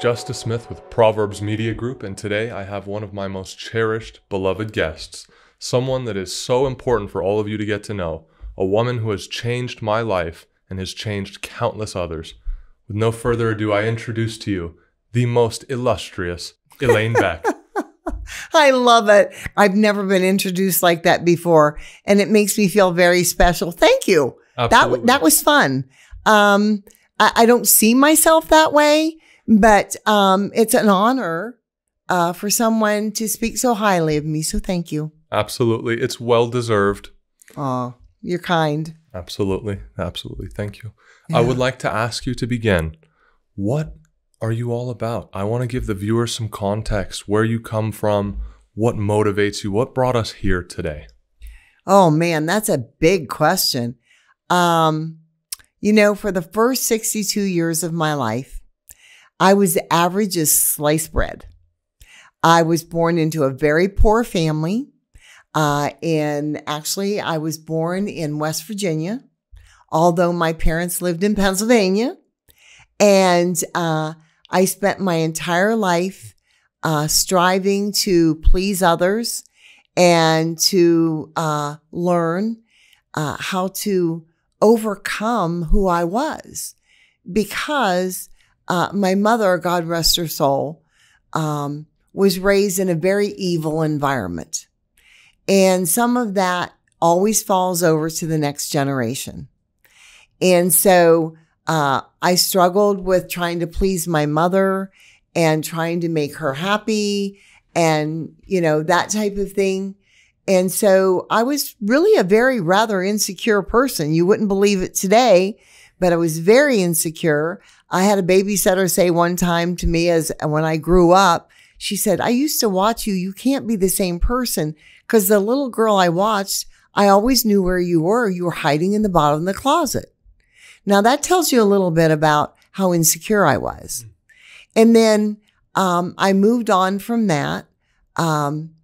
Justus Smith with Proverbs Media Group, and today I have one of my most cherished, beloved guests, someone that is so important for all of you to get to know, a woman who has changed my life and has changed countless others. With no further ado, I introduce to you the most illustrious Elaine Beck. I love it. I've never been introduced like that before, and it makes me feel very special. Thank you. Absolutely. That that was fun. Um, I, I don't see myself that way, but um, it's an honor uh, for someone to speak so highly of me. So thank you. Absolutely. It's well deserved. Oh, you're kind. Absolutely. Absolutely. Thank you. I would like to ask you to begin. What are you all about? I want to give the viewers some context, where you come from, what motivates you, what brought us here today. Oh man, that's a big question. Um, you know, for the first 62 years of my life, I was average as sliced bread. I was born into a very poor family. Uh, and actually, I was born in West Virginia, although my parents lived in Pennsylvania. And uh, I spent my entire life uh, striving to please others and to uh, learn uh, how to overcome who I was because uh, my mother, God rest her soul, um, was raised in a very evil environment. And some of that always falls over to the next generation. And so uh, I struggled with trying to please my mother and trying to make her happy and, you know, that type of thing. And so I was really a very rather insecure person. You wouldn't believe it today, but I was very insecure. I had a babysitter say one time to me as when I grew up, she said, I used to watch you. You can't be the same person because the little girl I watched, I always knew where you were. You were hiding in the bottom of the closet. Now that tells you a little bit about how insecure I was. And then um, I moved on from that. Um,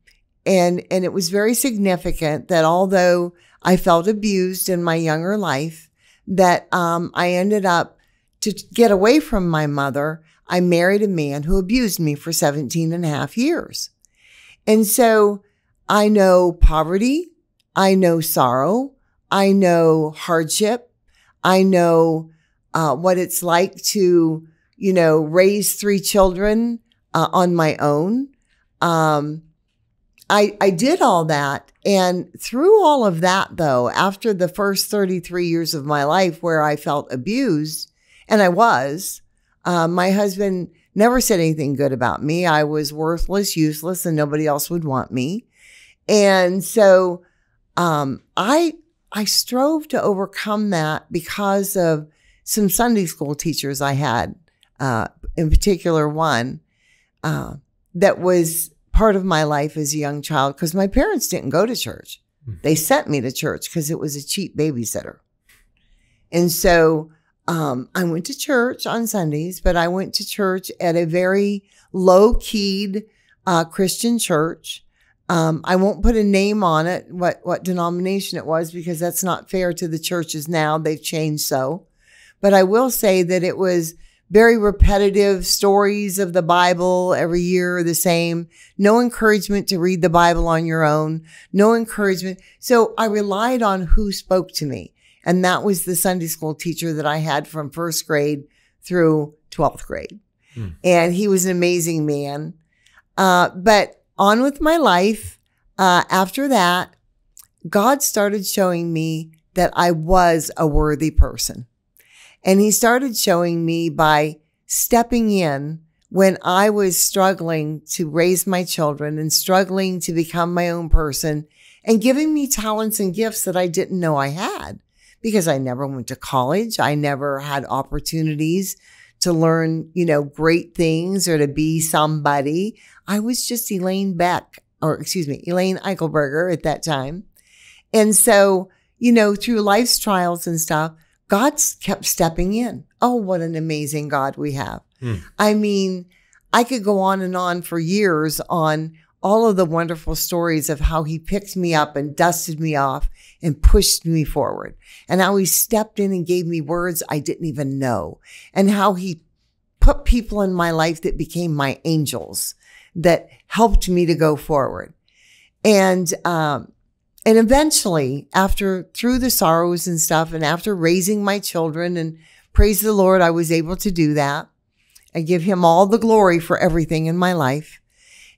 and, and it was very significant that although I felt abused in my younger life, that um, I ended up to get away from my mother. I married a man who abused me for 17 and a half years. And so I know poverty. I know sorrow. I know hardship. I know uh, what it's like to, you know, raise three children uh, on my own. Um, I, I did all that. And through all of that, though, after the first 33 years of my life where I felt abused, and I was, uh, my husband never said anything good about me. I was worthless, useless, and nobody else would want me. And so um, I I strove to overcome that because of some Sunday school teachers I had, uh, in particular one uh, that was part of my life as a young child because my parents didn't go to church. Mhm. They sent me to church because it was a cheap babysitter. And so um, I went to church on Sundays, but I went to church at a very low keyed uh, Christian church. Um, I won't put a name on it, what, what denomination it was, because that's not fair to the churches now. They've changed so. But I will say that it was very repetitive stories of the Bible every year, the same. No encouragement to read the Bible on your own. No encouragement. So I relied on who spoke to me. And that was the Sunday school teacher that I had from first grade through 12th grade. Hmm. And he was an amazing man. Uh, but on with my life. Uh, after that, God started showing me that I was a worthy person. And he started showing me by stepping in when I was struggling to raise my children and struggling to become my own person and giving me talents and gifts that I didn't know I had because I never went to college. I never had opportunities to learn, you know, great things or to be somebody. I was just Elaine Beck, or excuse me, Elaine Eichelberger at that time. And so, you know, through life's trials and stuff, God kept stepping in. Oh, what an amazing God we have. Hmm. I mean, I could go on and on for years on all of the wonderful stories of how he picked me up and dusted me off and pushed me forward and how he stepped in and gave me words I didn't even know and how he put people in my life that became my angels that helped me to go forward. And, um, and eventually after through the sorrows and stuff and after raising my children and praise the Lord, I was able to do that. I give him all the glory for everything in my life.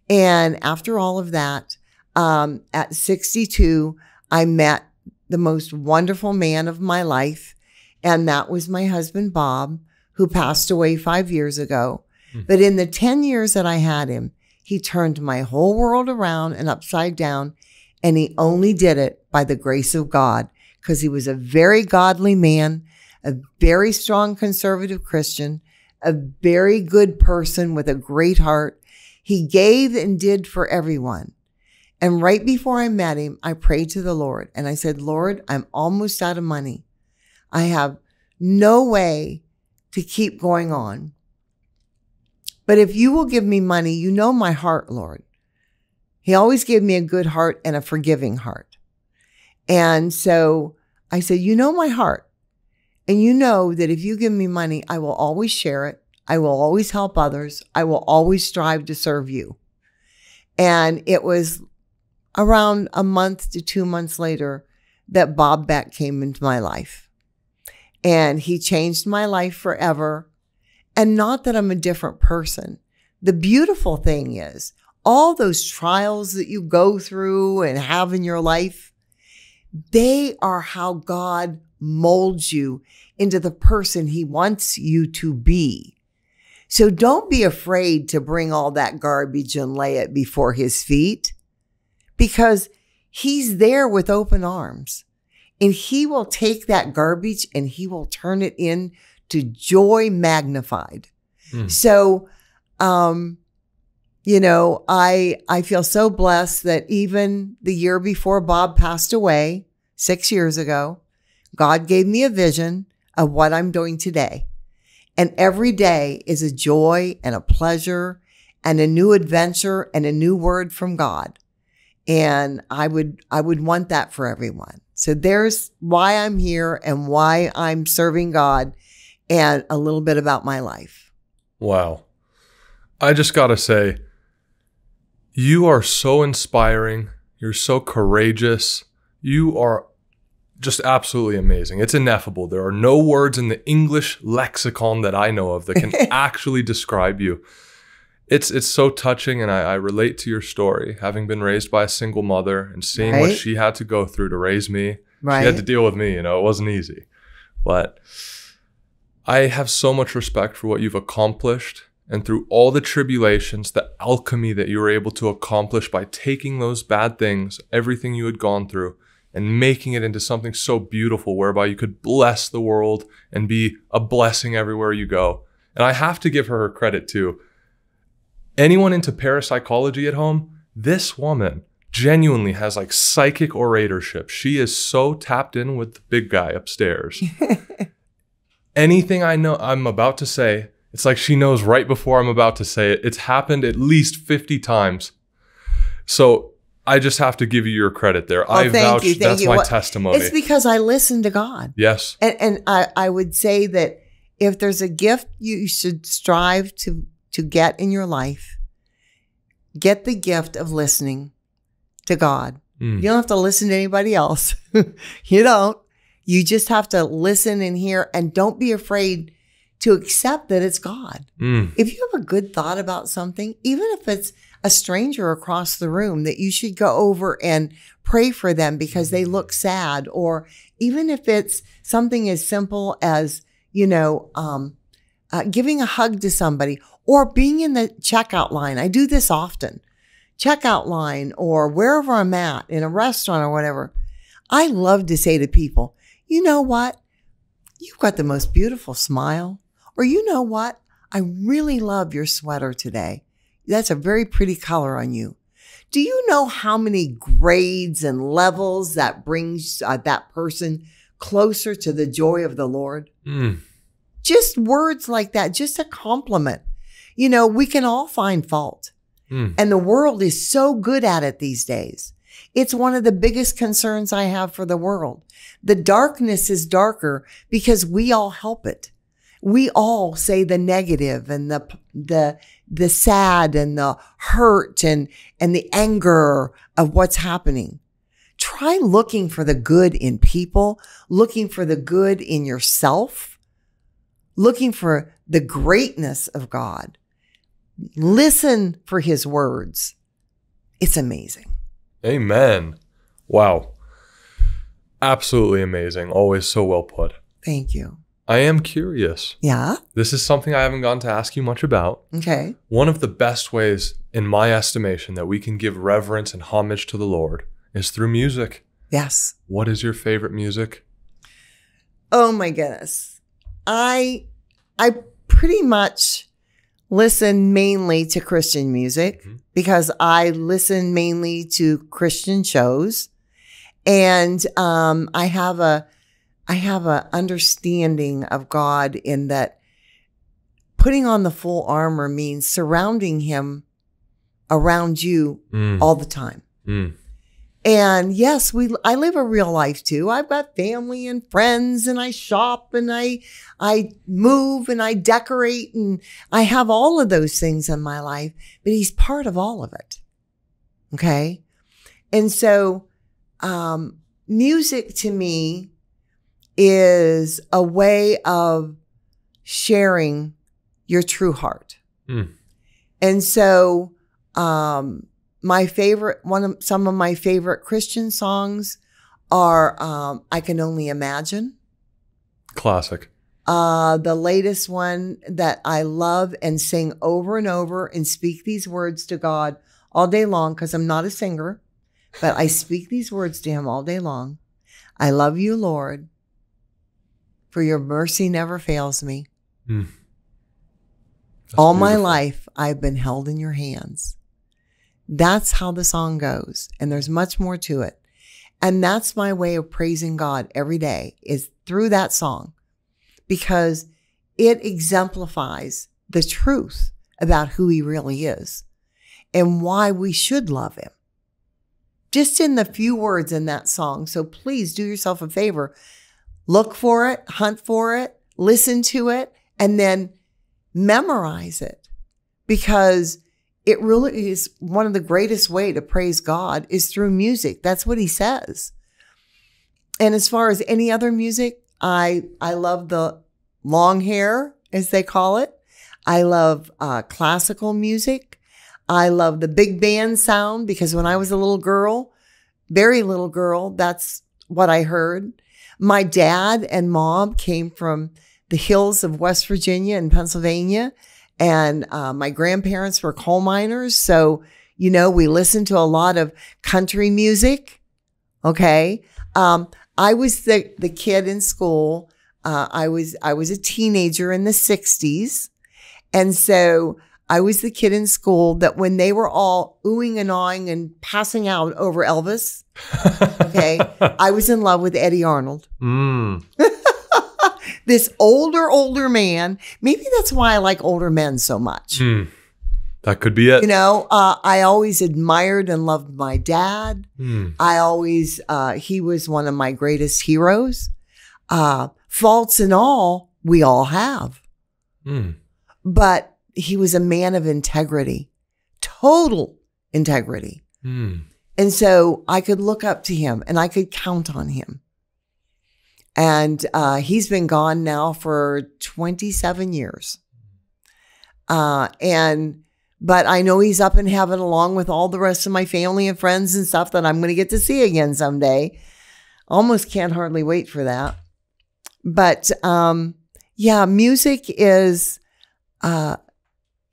And after all of that, um, at 62, I met the most wonderful man of my life. And that was my husband, Bob, who passed away five years ago. Mm. But in the 10 years that I had him, he turned my whole world around and upside down. And he only did it by the grace of God because he was a very godly man, a very strong conservative Christian, a very good person with a great heart. He gave and did for everyone. And right before I met him, I prayed to the Lord and I said, Lord, I'm almost out of money. I have no way to keep going on. But if you will give me money, you know my heart, Lord. He always gave me a good heart and a forgiving heart. And so I said, You know my heart. And you know that if you give me money, I will always share it. I will always help others. I will always strive to serve you. And it was around a month to two months later that Bob Beck came into my life. And he changed my life forever. And not that I'm a different person. The beautiful thing is, all those trials that you go through and have in your life, they are how God molds you into the person he wants you to be. So don't be afraid to bring all that garbage and lay it before his feet because he's there with open arms and he will take that garbage and he will turn it into joy magnified. Mm. So, um, you know, I, I feel so blessed that even the year before Bob passed away, six years ago, God gave me a vision of what I'm doing today. And every day is a joy and a pleasure and a new adventure and a new word from God. And I would, I would want that for everyone. So there's why I'm here and why I'm serving God and a little bit about my life. Wow. I just got to say, you are so inspiring. You're so courageous. You are just absolutely amazing. It's ineffable. There are no words in the English lexicon that I know of that can actually describe you it's it's so touching and I, I, relate to your story having been raised by a single mother and seeing right? what she had to go through to raise me right. she had to deal with me you know it wasn't easy but i have so much respect for what you've accomplished and through all the tribulations the alchemy that you were able to accomplish by taking those bad things everything you had gone through and making it into something so beautiful whereby you could bless the world and be a blessing everywhere you go and i have to give her her credit too anyone into parapsychology at home, this woman genuinely has like psychic oratorship. She is so tapped in with the big guy upstairs. Anything I know I'm about to say, it's like she knows right before I'm about to say it. It's happened at least 50 times. So I just have to give you your credit there. Oh, I vouch you, that's you. my well, testimony. It's because I listen to God. Yes. And, and I, I would say that if there's a gift you should strive to to get in your life, get the gift of listening to God. Mm. You don't have to listen to anybody else. you don't. You just have to listen and hear and don't be afraid to accept that it's God. Mm. If you have a good thought about something, even if it's a stranger across the room, that you should go over and pray for them because they look sad, or even if it's something as simple as, you know, um, uh, giving a hug to somebody or being in the checkout line. I do this often. Checkout line or wherever I'm at in a restaurant or whatever. I love to say to people, you know what? You've got the most beautiful smile. Or you know what? I really love your sweater today. That's a very pretty color on you. Do you know how many grades and levels that brings uh, that person closer to the joy of the Lord? Mm. Just words like that, just a compliment. You know, we can all find fault. Mm. And the world is so good at it these days. It's one of the biggest concerns I have for the world. The darkness is darker because we all help it. we all say the negative and the the the sad and the hurt and and the anger of what's happening. Try looking for the good in people, looking for the good in yourself, looking for the greatness of God. Listen for his words. It's amazing. Amen. Wow. Absolutely amazing. Always so well put. Thank you. I am curious. Yeah. This is something I haven't gotten to ask you much about. Okay. One of the best ways, in my estimation, that we can give reverence and homage to the Lord is through music. Yes. What is your favorite music? Oh my goodness. I I pretty much listen mainly to Christian music Mhm. because I listen mainly to Christian shows. And um, I have a I have a understanding of God in that putting on the full armor means surrounding him around you Mm, all the time. mm, And yes, we I live a real life too. I've got family and friends and I shop and I I move and I decorate and I have all of those things in my life, but he's part of all of it. Okay? And so um music to me is a way of sharing your true heart. Mm. And so um my favorite one of some of my favorite Christian songs are um, I Can Only Imagine. classic. Uh, the latest one that I love and sing over and over and speak these words to God all day long because I'm not a singer, but I speak these words to Him all day long. I love you, Lord, for your mercy never fails me. Mm. All my life, I've been held in your hands. That's how the song goes. And there's much more to it. And that's my way of praising God every day is through that song because it exemplifies the truth about who he really is and why we should love him. Just in the few words in that song. So please do yourself a favor. Look for it, hunt for it, listen to it, and then memorize it because it really is one of the greatest way to praise God is through music. That's what he says. And as far as any other music, I I love the long hair as they call it. I love uh, classical music. I love the big band sound because when I was a little girl, very little girl, that's what I heard. My dad and mom came from the hills of West Virginia and Pennsylvania. And uh, my grandparents were coal miners. So, you know, we listened to a lot of country music. Okay. Um, I was the, the kid in school. Uh, I was, I was a teenager in the sixties. And so I was the kid in school that when they were all oohing and awing and passing out over Elvis, Okay. I was in love with Eddy Arnold. Mm. This older, older man. Maybe that's why I like older men so much. Mm. That could be it. You know, uh, I always admired and loved my dad. Mm. I always, uh, he was one of my greatest heroes. Uh, faults and all, we all have. Mm. But he was a man of integrity, total integrity. Mm. And so I could look up to him and I could count on him. And uh, he's been gone now for 27 years. Uh, and, but I know he's up in heaven along with all the rest of my family and friends and stuff that I'm going to get to see again someday. Almost can't hardly wait for that. But um, yeah, music is, uh,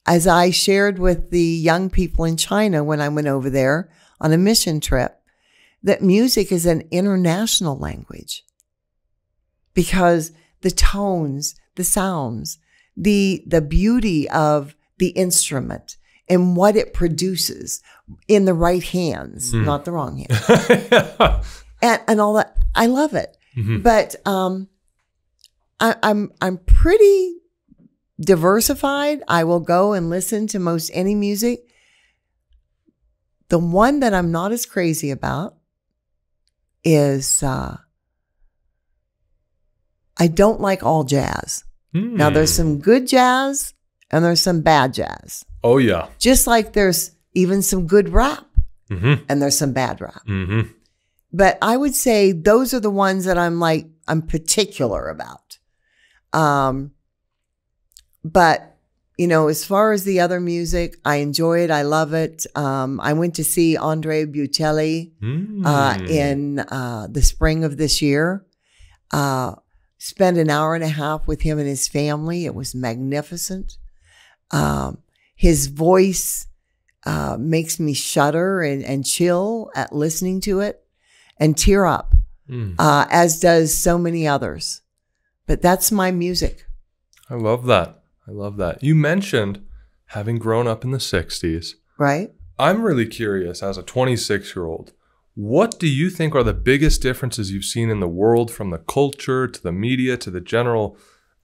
as I shared with the young people in China when I went over there on a mission trip, that music is an international language because the tones, the sounds, the the beauty of the instrument and what it produces in the right hands, Mm. not the wrong hands, and and all that. I love it, Mhm. but um, I, I'm I'm pretty diversified. I will go and listen to most any music. The one that I'm not as crazy about is uh, I don't like all jazz. Now, there's Mm. some good jazz and there's some bad jazz. Oh yeah. Just like there's even some good rap Mm-hmm. and there's some bad rap. Mm-hmm. But I would say those are the ones that I'm like, I'm particular about. Um, but, you know, as far as the other music, I enjoy it. I love it. Um, I went to see Andre Bocelli uh, Mm. in uh, the spring of this year. Uh, spent an hour and a half with him and his family. It was magnificent. Um, his voice uh, makes me shudder and, and chill at listening to it and tear up, Mm. uh, as does so many others. But that's my music. I love that. I love that. You mentioned having grown up in the 60s. Right? I'm really curious as a 26 year old, what do you think are the biggest differences you've seen in the world from the culture to the media to the general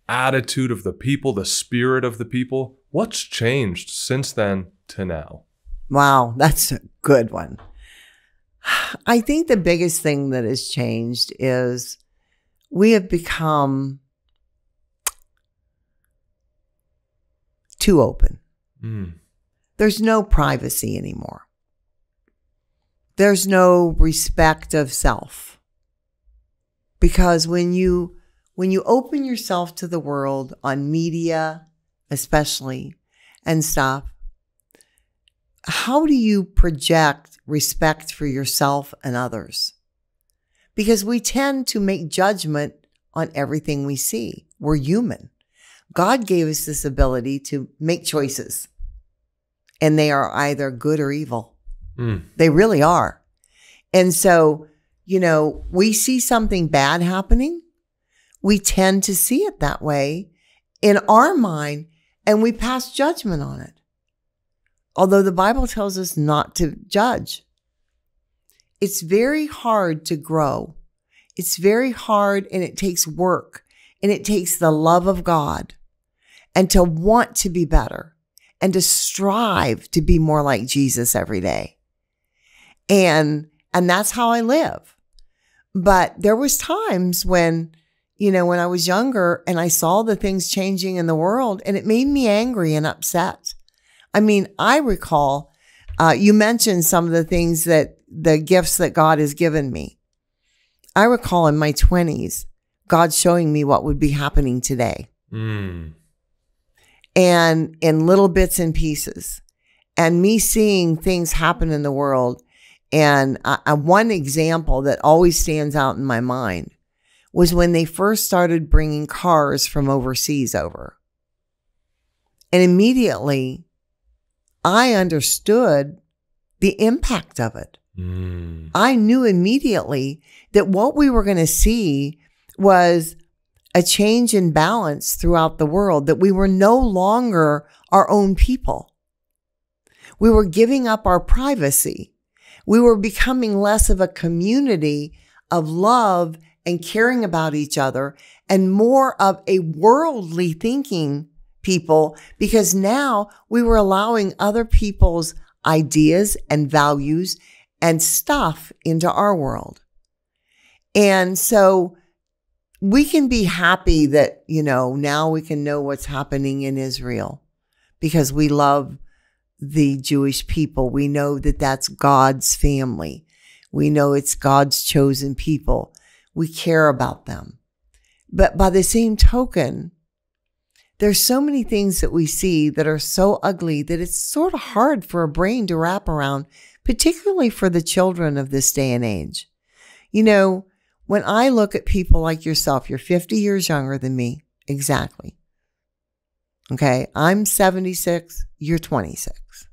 attitude of the people, the spirit of the people? What's changed since then to now? Wow, that's a good one. I think the biggest thing that has changed is we have become too open. Mm. There's no privacy anymore. There's no respect of self. Because when you when you open yourself to the world on media especially and stuff how do you project respect for yourself and others? Because we tend to make judgment on everything we see. We're human. God gave us this ability to make choices, and they are either good or evil. Mm. They really are. And so, you know, we see something bad happening, we tend to see it that way in our mind, and we pass judgment on it. Although the Bible tells us not to judge. It's very hard to grow. It's very hard and it takes work and it takes the love of God and to want to be better and to strive to be more like Jesus every day. And and that's how I live. But there was times when you know when I was younger and I saw the things changing in the world and it made me angry and upset. I mean, I recall uh, you mentioned some of the things that the gifts that God has given me. I recall in my 20s, God showing me what would be happening today Mm. And in little bits and pieces, and me seeing things happen in the world. And uh, one example that always stands out in my mind was when they first started bringing cars from overseas over. And immediately I understood the impact of it. Mm. I knew immediately that what we were going to see was a change in balance throughout the world, that we were no longer our own people. We were giving up our privacy. We were becoming less of a community of love and caring about each other and more of a worldly thinking people because now we were allowing other people's ideas and values and stuff into our world. And so we can be happy that, you know, now we can know what's happening in Israel because we love the Jewish people. We know that that's God's family. We know it's God's chosen people. We care about them. But by the same token, there's so many things that we see that are so ugly that it's sort of hard for a brain to wrap around, particularly for the children of this day and age. You know, when I look at people like yourself, you're 50 years younger than me, exactly. Okay, I'm 76, you're 26.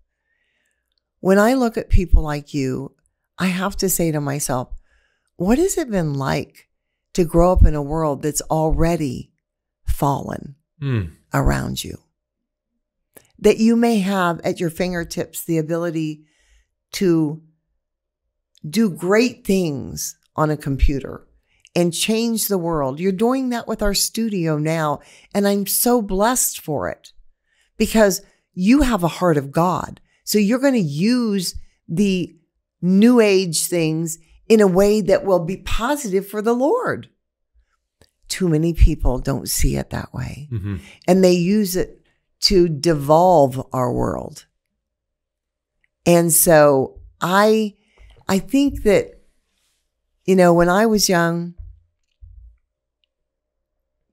When I look at people like you, I have to say to myself, what has it been like to grow up in a world that's already fallen? Mm. around you. That you may have at your fingertips the ability to do great things on a computer and change the world. You're doing that with our studio now, and I'm so blessed for it because you have a heart of God. So you're going to use the new age things in a way that will be positive for the Lord. too many people don't see it that way. hmm And they use it to devolve our world. And so I I think that you know, when I was young,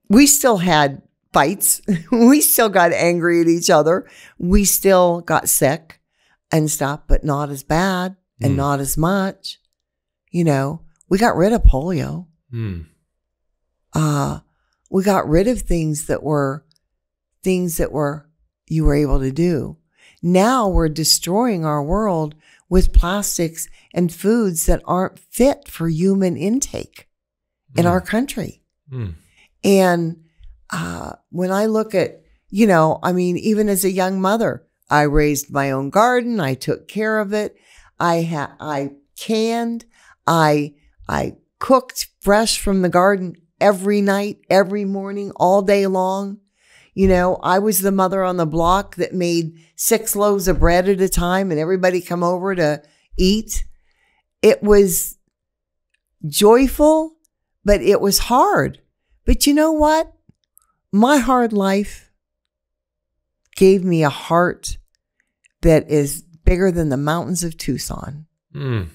we still had fights. we still got angry at each other. We still got sick and stuff, but not as bad and Mm. not as much. You know, we got rid of polio. Mm. Uh, we got rid of things that were things that were you were able to do. Now we're destroying our world with plastics and foods that aren't fit for human intake in Mm. our country. Mm. And uh, when I look at, you know, I mean, even as a young mother, I raised my own garden. I took care of it. I had, I canned. I, I cooked fresh from the garden every night, every morning, all day long. You know, I was the mother on the block that made six loaves of bread at a time and everybody come over to eat. It was joyful, but it was hard. But you know what? My hard life gave me a heart that is bigger than the mountains of Tucson Mm.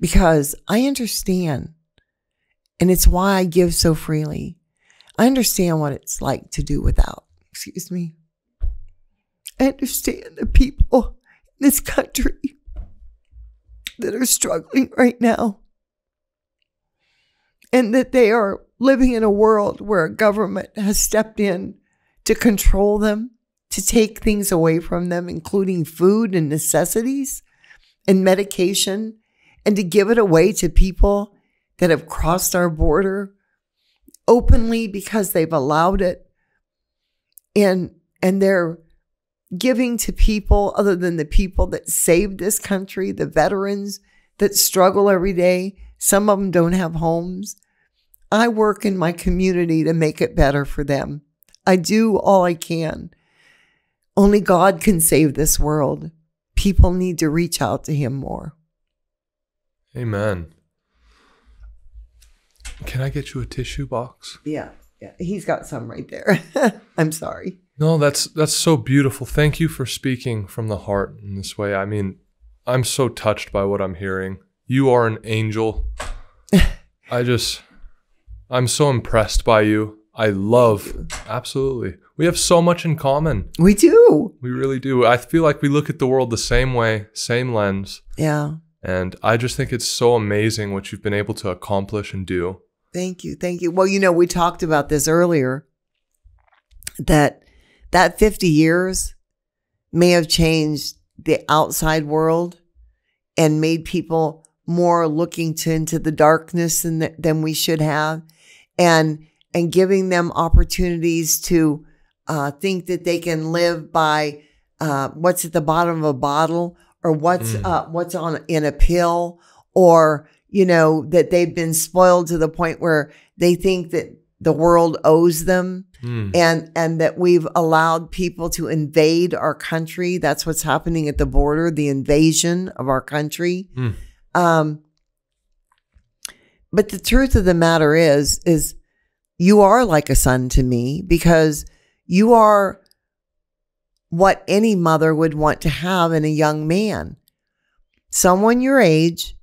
because I understand. And it's why I give so freely. I understand what it's like to do without. Excuse me. I understand the people in this country that are struggling right now. And that they are living in a world where a government has stepped in to control them, to take things away from them, including food and necessities and medication, and to give it away to people that have crossed our border openly because they've allowed it. And and they're giving to people other than the people that saved this country, the veterans that struggle every day. Some of them don't have homes. I work in my community to make it better for them. I do all I can. Only God can save this world. People need to reach out to Him more. Amen. Can I get you a tissue box? Yeah, yeah. He's got some right there. I'm sorry. No, that's that's so beautiful. Thank you for speaking from the heart in this way. I mean, I'm so touched by what I'm hearing. You are an angel. I just I'm so impressed by you. I love absolutely. We have so much in common. We do. We really do. I feel like we look at the world the same way, same lens. Yeah. And I just think it's so amazing what you've been able to accomplish and do. Thank you. Thank you. Well, you know, we talked about this earlier that that 50 years may have changed the outside world and made people more looking to into the darkness than, than we should have and and giving them opportunities to uh, think that they can live by uh, what's at the bottom of a bottle or what's Mm. uh, what's on in a pill or you know that they've been spoiled to the point where they think that the world owes them Mm. and and that we've allowed people to invade our country that's what's happening at the border the invasion of our country Mm. um but the truth of the matter is is you are like a son to me because you are what any mother would want to have in a young man someone your age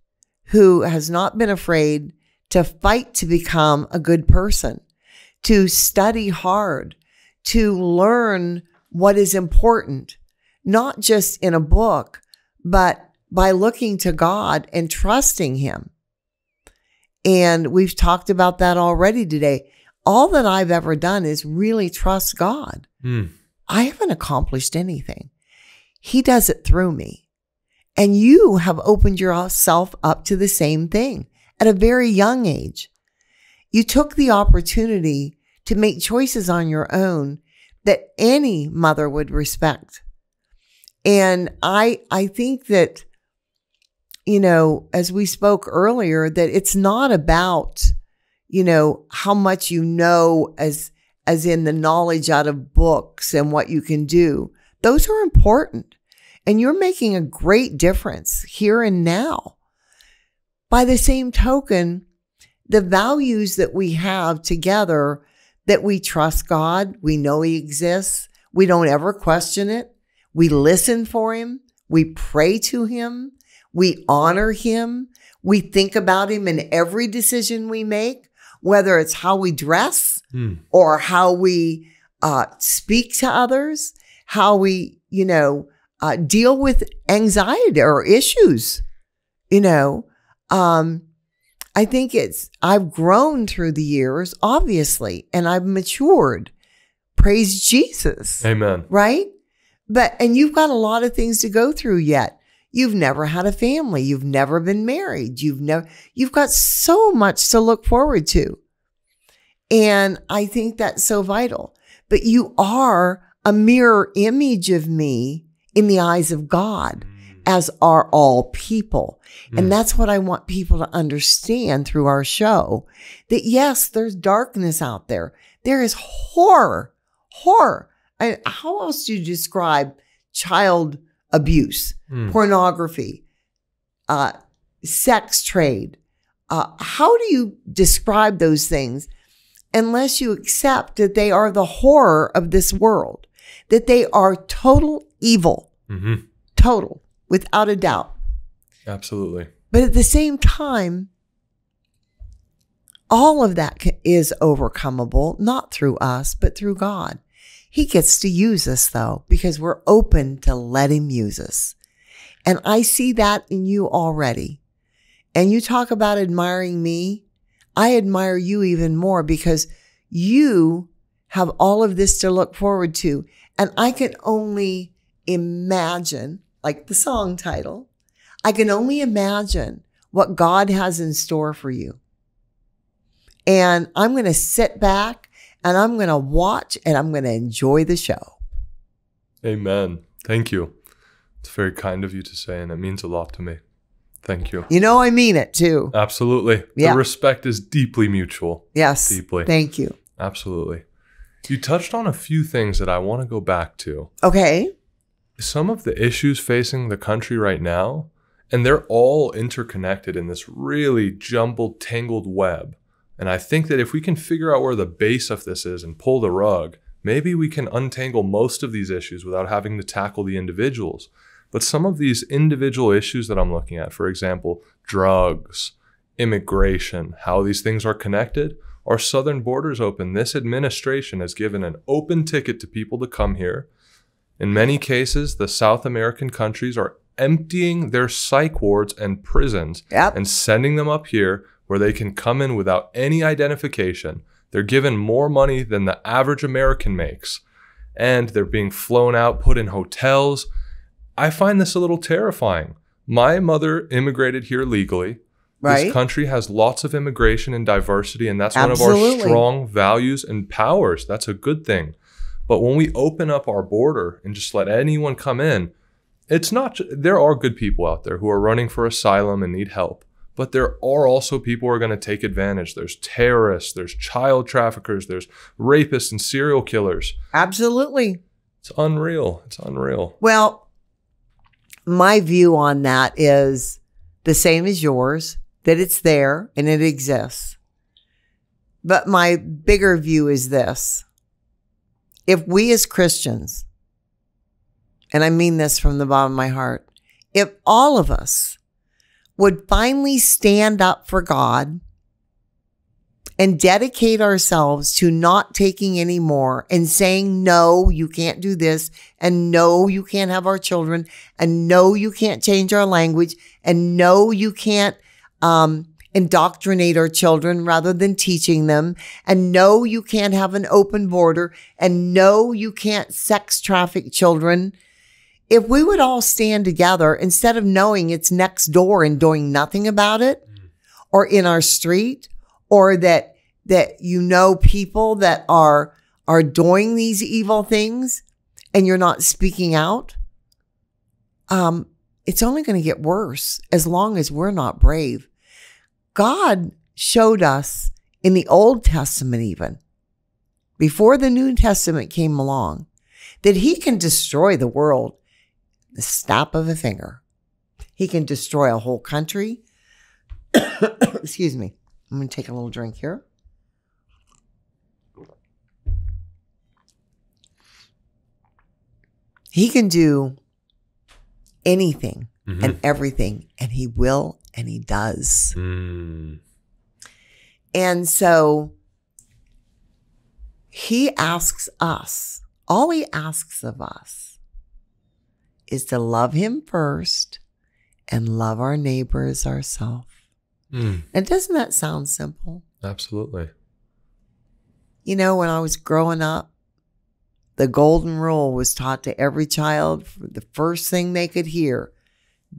who has not been afraid to fight to become a good person to study hard, to learn what is important, not just in a book, but by looking to God and trusting Him. And we've talked about that already today. All that I've ever done is really trust God. Mm. I haven't accomplished anything. He does it through me. And you have opened yourself up to the same thing at a very young age. You took the opportunity to make choices on your own that any mother would respect. And I, I think that, you know, as we spoke earlier, that it's not about, you know, how much you know as, as in the knowledge out of books and what you can do. Those are important. And you're making a great difference here and now. By the same token, the values that we have together that we trust God, we know He exists, we don't ever question it, we listen for Him, we pray to Him, we honor Him, we think about Him in every decision we make, whether it's how we dress Hmm. or how we uh, speak to others, how we, you know, uh, deal with anxiety or issues. You know, um, I think it's, I've grown through the years, obviously, and I've matured. Praise Jesus, Amen. right? But, and you've got a lot of things to go through yet. You've never had a family. You've never been married. You've never, you've got so much to look forward to. And I think that's so vital. But you are a mirror image of me in the eyes of God, as are all people. Mm. And that's what I want people to understand through our show that yes, there's darkness out there. There is horror, horror. And how else do you describe child abuse, Mm. pornography, uh, sex trade? Uh, how do you describe those things unless you accept that they are the horror of this world, that they are total evil, Mhm. total, without a doubt? Absolutely. But at the same time, all of that is overcomable, not through us, but through God. He gets to use us though, because we're open to let him use us. And I see that in you already. And you talk about admiring me. I admire you even more because you have all of this to look forward to. And I can only imagine, like the song title, I can only imagine what God has in store for you. And I'm going to sit back and I'm going to watch and I'm going to enjoy the show. Amen. Thank you. It's very kind of you to say, and it means a lot to me. Thank you. You know, I mean it too. Absolutely. Yeah. The respect is deeply mutual. Yes. Deeply. Thank you. Absolutely. You touched on a few things that I want to go back to. Okay. Some of the issues facing the country right now, and they're all interconnected in this really jumbled, tangled web. And I think that if we can figure out where the base of this is and pull the rug, maybe we can untangle most of these issues without having to tackle the individuals. But some of these individual issues that I'm looking at, for example, drugs, immigration, how these things are connected, our southern borders open. This administration has given an open ticket to people to come here. In many cases, the South American countries are emptying their psych wards and prisons Yep. and sending them up here where they can come in without any identification. They're given more money than the average American makes. And they're being flown out, put in hotels. I find this a little terrifying. My mother immigrated here legally. Right. This country has lots of immigration and diversity, and that's one of our strong values and powers. That's a good thing. But when we open up our border and just let anyone come in, it's not, there are good people out there who are running for asylum and need help. But there are also people who are going to take advantage. There's terrorists, there's child traffickers, there's rapists and serial killers. Absolutely. It's unreal. It's unreal. Well, my view on that is the same as yours that it's there and it exists. But my bigger view is this if we as Christians, and I mean this from the bottom of my heart, if all of us would finally stand up for God and dedicate ourselves to not taking any more and saying, no, you can't do this. And no, you can't have our children. And no, you can't change our language. And no, you can't, um, indoctrinate our children rather than teaching them. And no, you can't have an open border. And no, you can't sex traffic children. If we would all stand together instead of knowing it's next door and doing nothing about it or in our street or that, that you know people that are, are doing these evil things and you're not speaking out, um, it's only going to get worse as long as we're not brave. God showed us in the Old Testament, even before the New Testament came along, that He can destroy the world the snap of a finger. He can destroy a whole country. Excuse me. I'm going to take a little drink here. He can do anything Mhm. and everything, and he will and he does. Mm. And so he asks us, all he asks of us is to love him first and love our neighbor as ourselves. Mm. And doesn't that sound simple? Absolutely. You know, when I was growing up, the golden rule was taught to every child. The first thing they could hear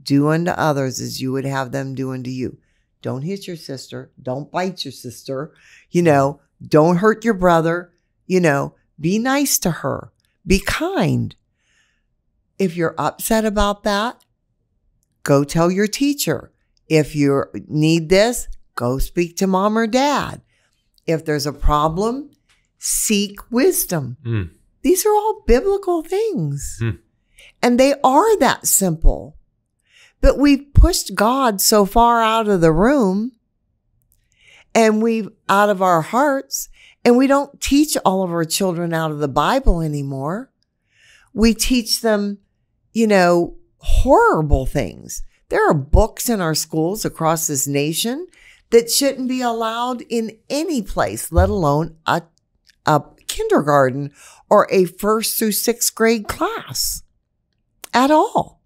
do unto others as you would have them do unto you. Don't hit your sister. Don't bite your sister. You know, don't hurt your brother. You know, be nice to her. Be kind. If you're upset about that, go tell your teacher. If you need this, go speak to mom or dad. If there's a problem, seek wisdom. Mm. These are all biblical things. Hmm. And they are that simple. But we've pushed God so far out of the room and we've out of our hearts, and we don't teach all of our children out of the Bible anymore. We teach them, you know, horrible things. There are books in our schools across this nation that shouldn't be allowed in any place, let alone a, a kindergarten or a first through sixth grade class at all,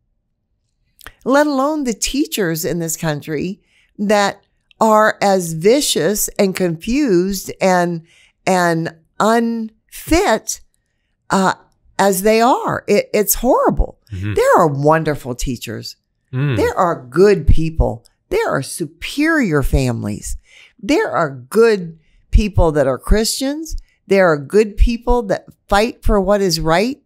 let alone the teachers in this country that are as vicious and confused and and unfit uh, as they are. It, it's horrible. Mhm. There are wonderful teachers. Mm. There are good people. There are superior families. There are good people that are Christians. There are good people that fight for what is right.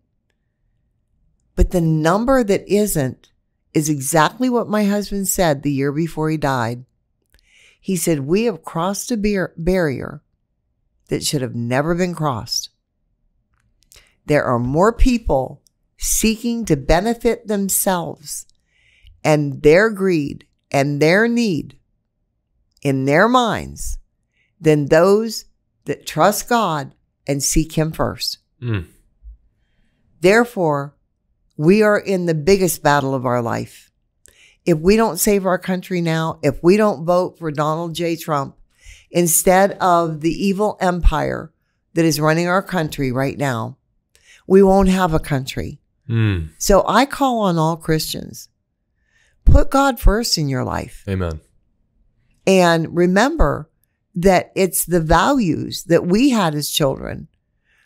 But the number that isn't is exactly what my husband said the year before he died. He said, We have crossed a bar- barrier that should have never been crossed. There are more people seeking to benefit themselves and their greed and their need in their minds than those that trust God and seek Him first. Mm. Therefore, we are in the biggest battle of our life. If we don't save our country now, if we don't vote for Donald J. Trump instead of the evil empire that is running our country right now, we won't have a country. Mm. So I call on all Christians put God first in your life Amen. and remember that it's the values that we had as children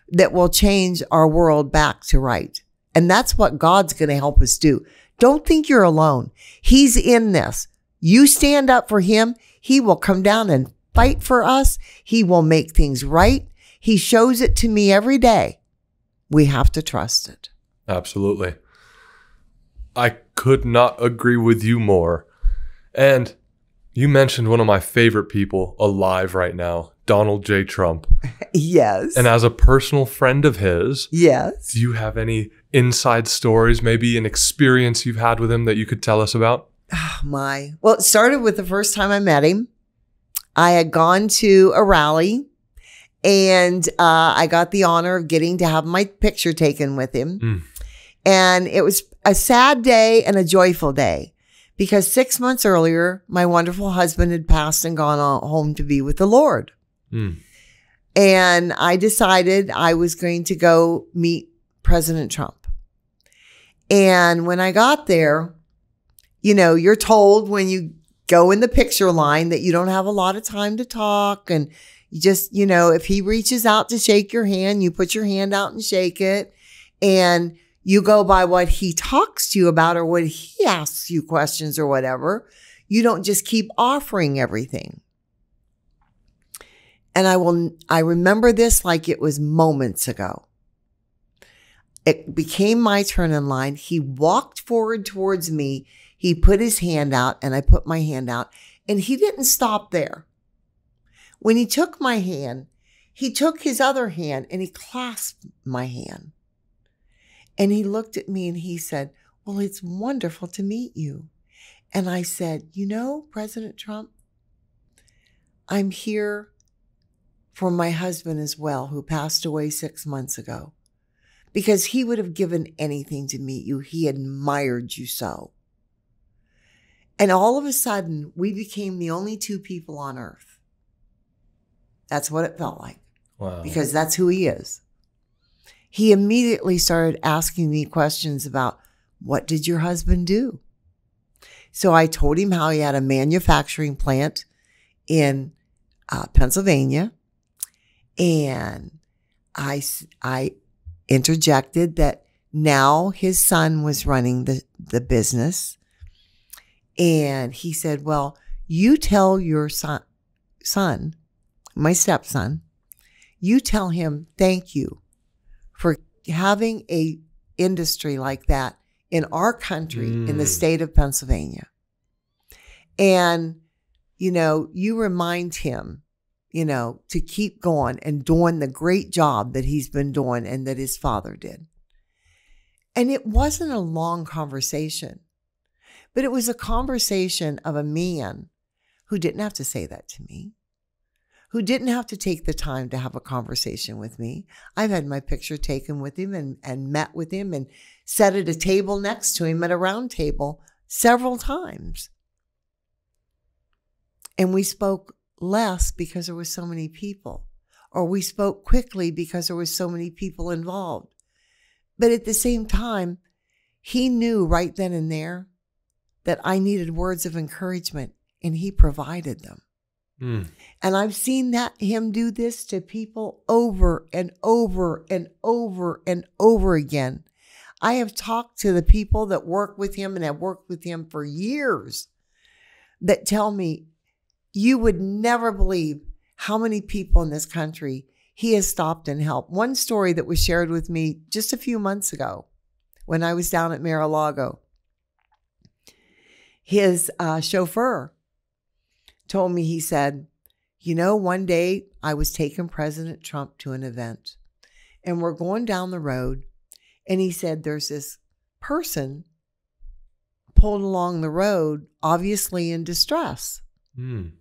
that will change our world back to right. And that's what God's going to help us do. Don't think you're alone. He's in this. You stand up for him. He will come down and fight for us. He will make things right. He shows it to me every day. We have to trust it. Absolutely. I could not agree with you more. And you mentioned one of my favorite people alive right now, Donald J. Trump. Yes. And as a personal friend of his, yes. do you have any inside stories, maybe an experience you've had with him that you could tell us about? Oh my. Well, it started with the first time I met him. I had gone to a rally and uh, I got the honor of getting to have my picture taken with him. Mm. And it was a sad day and a joyful day because six months earlier, my wonderful husband had passed and gone home to be with the Lord. Mm. And I decided I was going to go meet President Trump. And when I got there, you know, you're told when you go in the picture line that you don't have a lot of time to talk. And you just, you know, if he reaches out to shake your hand, you put your hand out and shake it. And you go by what he talks to you about or what he asks you questions or whatever. You don't just keep offering everything. And I will, I remember this like it was moments ago. It became my turn in line. He walked forward towards me. He put his hand out and I put my hand out and he didn't stop there. When he took my hand, he took his other hand and he clasped my hand. And he looked at me and he said, Well, it's wonderful to meet you. And I said, You know, President Trump, I'm here for my husband as well, who passed away six months ago, because he would have given anything to meet you. He admired you so. And all of a sudden, we became the only two people on earth. That's what it felt like Wow. because that's who he is. He immediately started asking me questions about what did your husband do? So I told him how he had a manufacturing plant in uh, Pennsylvania. And I, I interjected that now his son was running the, the business. And he said, Well, you tell your son, son, my stepson, you tell him thank you for having a industry like that in our country in the Mm. state of Pennsylvania. And you know, you remind him, you know, to keep going and doing the great job that he's been doing and that his father did. And it wasn't a long conversation, but it was a conversation of a man who didn't have to say that to me who didn't have to take the time to have a conversation with me. I've had my picture taken with him and, and met with him and sat at a table next to him at a round table several times. And we spoke less because there were so many people, or we spoke quickly because there were so many people involved. But at the same time, he knew right then and there that I needed words of encouragement, and he provided them. Mm. And I've seen that him do this to people over and over and over and over again. I have talked to the people that work with him and have worked with him for years that tell me you would never believe how many people in this country he has stopped and helped. One story that was shared with me just a few months ago when I was down at Mar-a-Lago. His uh, chauffeur told me, he said, You know, one day I was taking President Trump to an event and we're going down the road. And he said, There's this person pulled along the road, obviously in distress. Mm.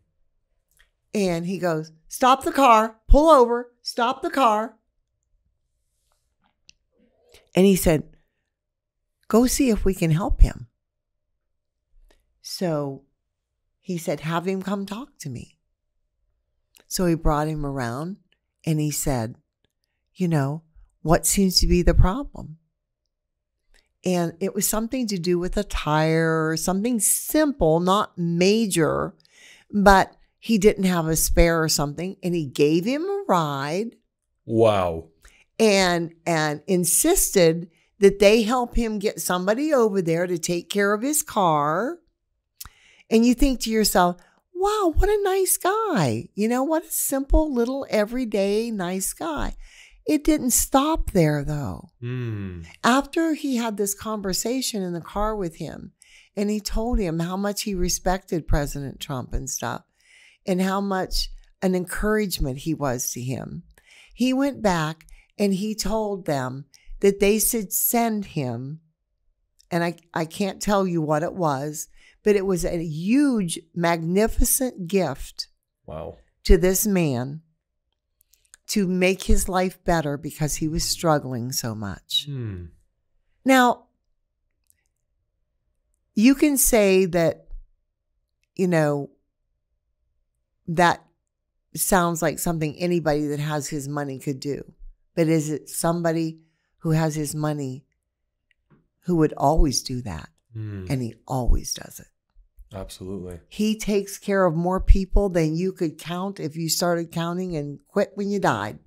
And he goes, Stop the car, pull over, stop the car. And he said, Go see if we can help him. So he said, Have him come talk to me. So he brought him around and he said, You know, what seems to be the problem? And it was something to do with a tire, something simple, not major, but he didn't have a spare or something. And he gave him a ride Wow. and and insisted that they help him get somebody over there to take care of his car. And you think to yourself, wow, what a nice guy. You know, what a simple little everyday nice guy. It didn't stop there though. Mm. After he had this conversation in the car with him, and he told him how much he respected President Trump and stuff, and how much an encouragement he was to him, he went back and he told them that they should send him, and I, I can't tell you what it was, but it was a huge, magnificent gift Wow. to this man to make his life better because he was struggling so much. Mm. Now, you can say that, you know, that sounds like something anybody that has his money could do. But is it somebody who has his money who would always do that? Mm. And he always does it. Absolutely. He takes care of more people than you could count if you started counting and quit when you died.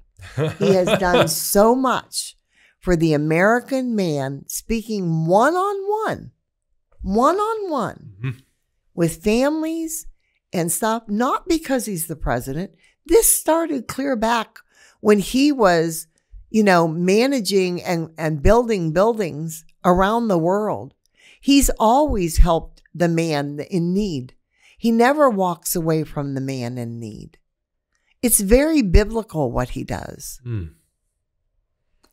He has done so much for the American man, speaking one on one, one on one Mhm. with families and stuff, not because he's the president. This started clear back when he was, you know, managing and, and building buildings around the world. He's always helped the man in need. He never walks away from the man in need. It's very biblical what he does. Mm.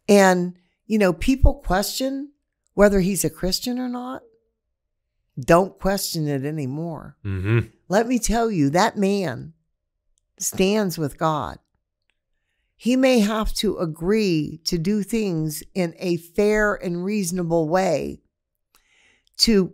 And, you know, people question whether he's a Christian or not. Don't question it anymore. hmm Let me tell you, that man stands with God, he may have to agree to do things in a fair and reasonable way to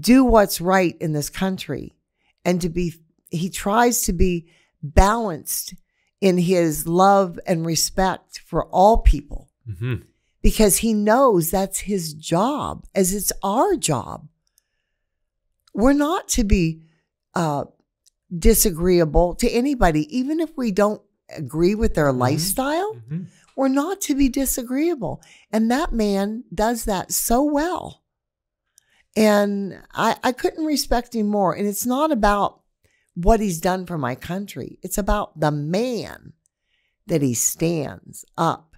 do what's right in this country and to be, he tries to be balanced in his love and respect for all people hmm because he knows that's his job as it's our job. We're not to be uh, disagreeable to anybody, even if we don't agree with their Mhm. lifestyle. hmm We're not to be disagreeable. And that man does that so well. And I, I couldn't respect him more. And it's not about what he's done for my country, it's about the man that he stands up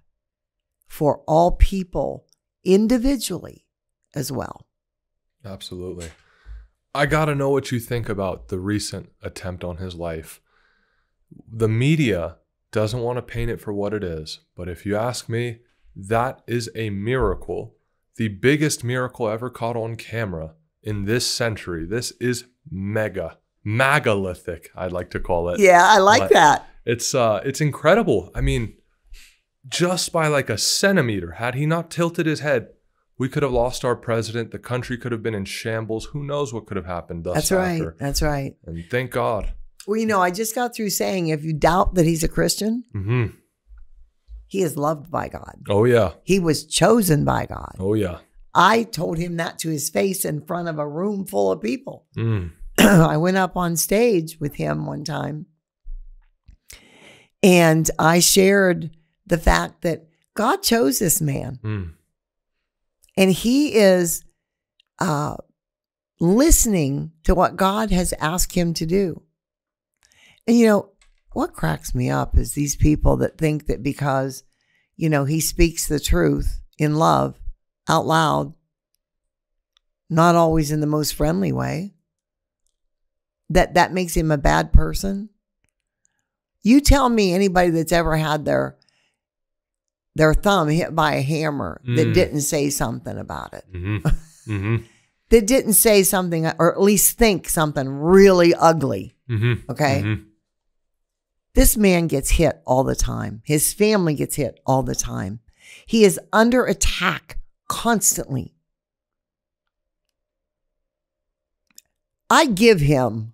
for all people individually as well. Absolutely. I got to know what you think about the recent attempt on his life. The media doesn't want to paint it for what it is, but if you ask me, that is a miracle. The biggest miracle ever caught on camera in this century. This is mega, megalithic, I'd like to call it. Yeah, I like But- that. It's uh it's incredible. I mean, just by like a centimeter, had he not tilted his head, we could have lost our president. The country could have been in shambles. Who knows what could have happened thus That's right. after. That's right. And thank God. Well, you know, I just got through saying if you doubt that he's a Christian, hmm he is loved by God. Oh yeah. He was chosen by God. Oh yeah. I told him that to his face in front of a room full of people. Mm. I went up on stage with him one time and I shared the fact that God chose this man Mm. And he is uh, listening to what God has asked him to do. And you know, what cracks me up is these people that think that because, you know, he speaks the truth in love out loud, not always in the most friendly way, that that makes him a bad person. You tell me anybody that's ever had their their thumb hit by a hammer that Mm. didn't say something about it. hmm hmm That didn't say something or at least think something really ugly. hmm Okay? hmm This man gets hit all the time. His family gets hit all the time. He is under attack constantly. I give him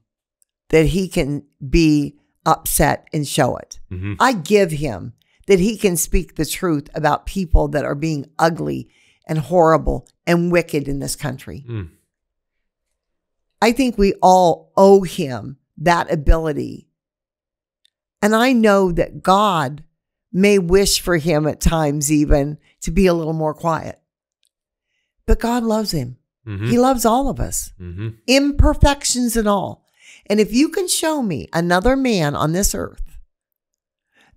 that he can be upset and show it. hmm I give him that he can speak the truth about people that are being ugly and horrible and wicked in this country. Mm. I think we all owe him that ability. And I know that God may wish for him at times even to be a little more quiet. But God loves him. hmm He loves all of us, hmm imperfections and all. And if you can show me another man on this earth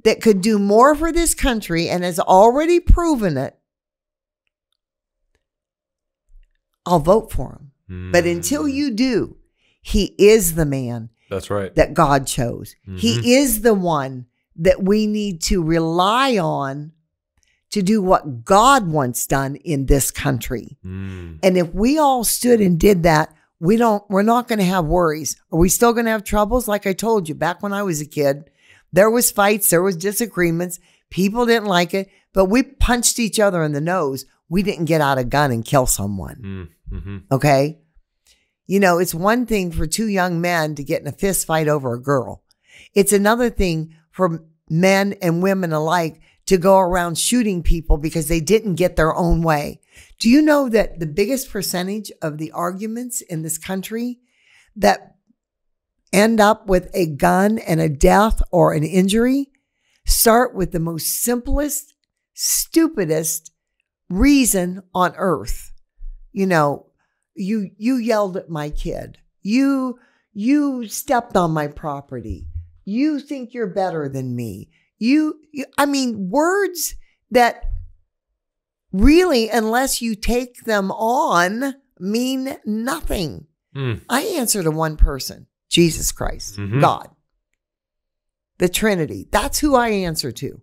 that could do more for this country and has already proven it, I'll vote for him. But until Mm. you do, he is the man That's right. that God chose. Mhm. He is the one that we need to rely on to do what God wants done in this country. Mm. And if we all stood and did that, we don't we're not going to have worries. Are we still going to have troubles like I told you back when I was a kid? There was fights, there was disagreements. People didn't like it, but we punched each other in the nose. We didn't get out a gun and kill someone. Mm. hmm Okay. You know, it's one thing for two young men to get in a fist fight over a girl. It's another thing for men and women alike to go around shooting people because they didn't get their own way. Do you know that the biggest percentage of the arguments in this country that end up with a gun and a death or an injury start with the most simplest, stupidest reason on earth? you know, you you yelled at my kid. You you stepped on my property. You think you're better than me. You, you I mean words that really unless you take them on mean nothing. Mm. I answer to one person, Jesus Christ, Mhm. God. The Trinity. That's who I answer to.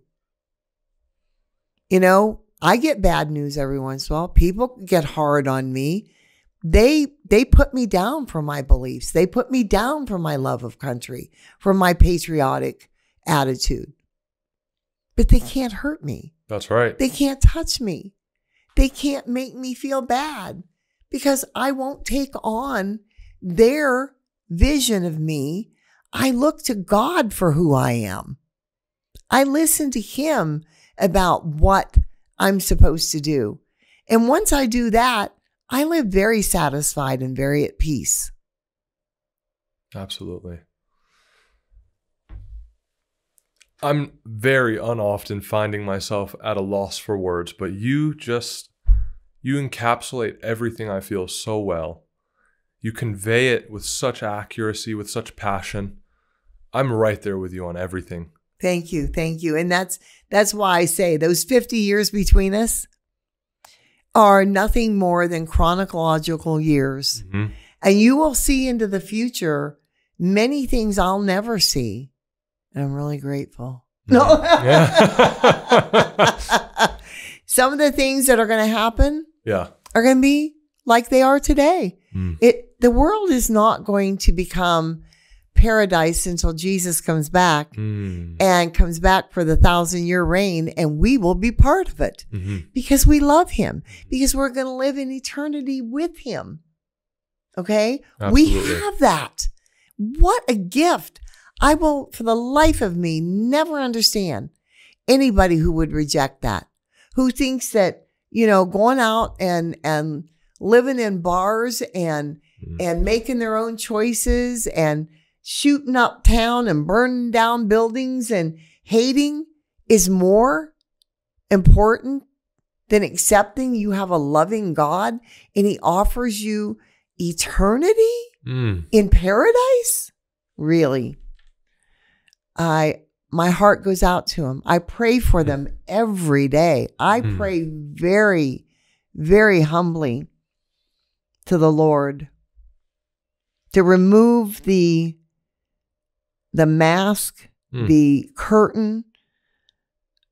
You know, I get bad news every once in a while. People get hard on me. they they put me down for my beliefs. They put me down for my love of country, for my patriotic attitude. But they can't hurt me. That's right. They can't touch me. They can't make me feel bad because I won't take on their vision of me. I look to God for who I am. I listen to Him about what I'm supposed to do. And once I do that, I live very satisfied and very at peace. Absolutely. I'm very unoften finding myself at a loss for words, but you just you encapsulate everything I feel so well. You convey it with such accuracy, with such passion. I'm right there with you on everything. Thank you. Thank you. And that's that's why I say those 50 years between us are nothing more than chronological years. Mm-hmm. And you will see into the future many things I'll never see. And I'm really grateful. No. Yeah. Some of the things that are going to happen yeah. are going to be like they are today. Mm. It the world is not going to become paradise until Jesus comes back Mm. and comes back for the thousand year reign and we will be part of it Mhm. because we love him because we're going to live in eternity with him. Okay? We have that. What a gift. I will for the life of me never understand anybody who would reject that. Who thinks that, you know, going out and and living in bars and Mm. and making their own choices and shooting up town and burning down buildings and hating is more important than accepting you have a loving God and he offers you eternity Mm. in paradise? Really? I my heart goes out to them. I pray for them every day. I Mhm. pray very very humbly to the Lord to remove the the mask, Mm. the curtain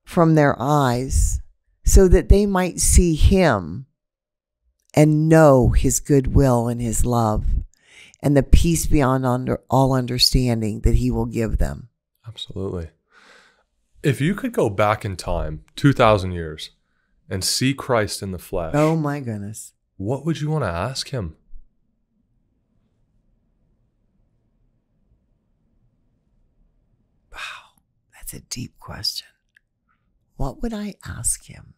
from their eyes so that they might see him and know his goodwill and his love and the peace beyond under all understanding that he will give them. Absolutely. If you could go back in time, 2,000 years, and see Christ in the flesh, Oh my goodness. what would you want to ask him? Wow, a deep question. What would I ask him?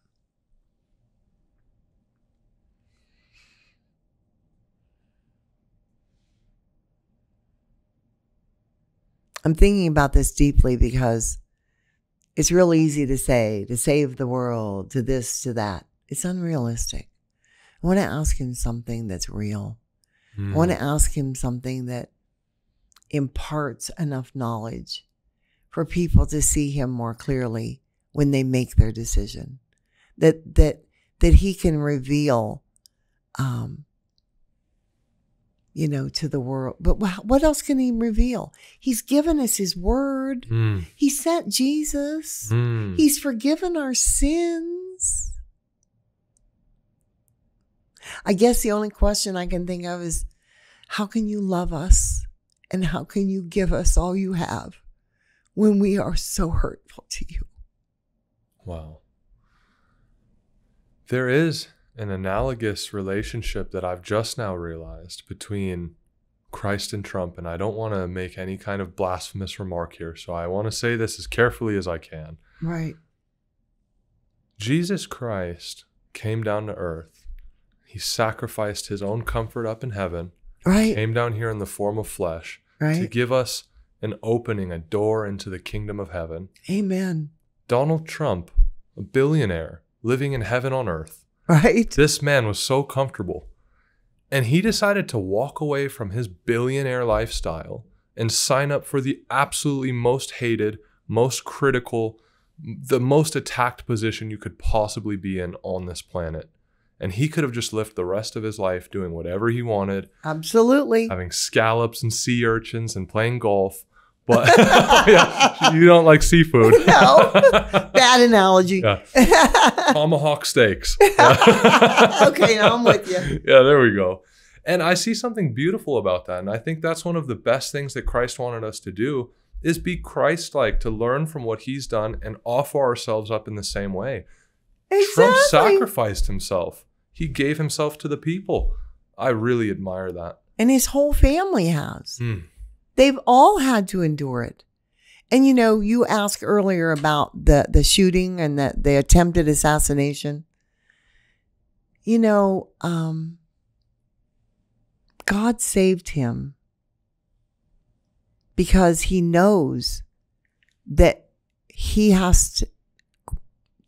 I'm thinking about this deeply because it's real easy to say, to save the world, to this, to that. It's unrealistic. I want to ask him something that's real. Mm. I want to ask him something that imparts enough knowledge for people to see him more clearly when they make their decision. That that that he can reveal um you know to the world. But what else can he reveal? He's given us his word. Mm. He sent Jesus. Mm. He's forgiven our sins. I guess the only question I can think of is how can you love us and how can you give us all you have when we are so hurtful to you? Wow. There is an analogous relationship that I've just now realized between Christ and Trump, and I don't want to make any kind of blasphemous remark here, so I want to say this as carefully as I can. Right. Jesus Christ came down to earth. He sacrificed his own comfort up in heaven, Right. came down here in the form of flesh right. to give us an opening, a door into the kingdom of heaven. Amen. Donald Trump, a billionaire living in heaven on earth, Right. this man was so comfortable. And he decided to walk away from his billionaire lifestyle and sign up for the absolutely most hated, most critical, the most attacked position you could possibly be in on this planet. And he could have just lived the rest of his life doing whatever he wanted, Absolutely. having scallops and sea urchins and playing golf. But yeah, you don't like seafood. No. Bad analogy. Yeah. Tomahawk steaks. okay, now I'm with you. yeah, there we go. And I see something beautiful about that. And I think that's one of the best things that Christ wanted us to do is be Christ-like, to learn from what he's done and offer ourselves up in the same way. Trump sacrificed himself. He gave himself to the people. I really admire that. and his whole family has. Mm. They've all had to endure it. And you know, you asked earlier about the the shooting and the, the attempted assassination. You know, um, God saved him because he knows that he has to,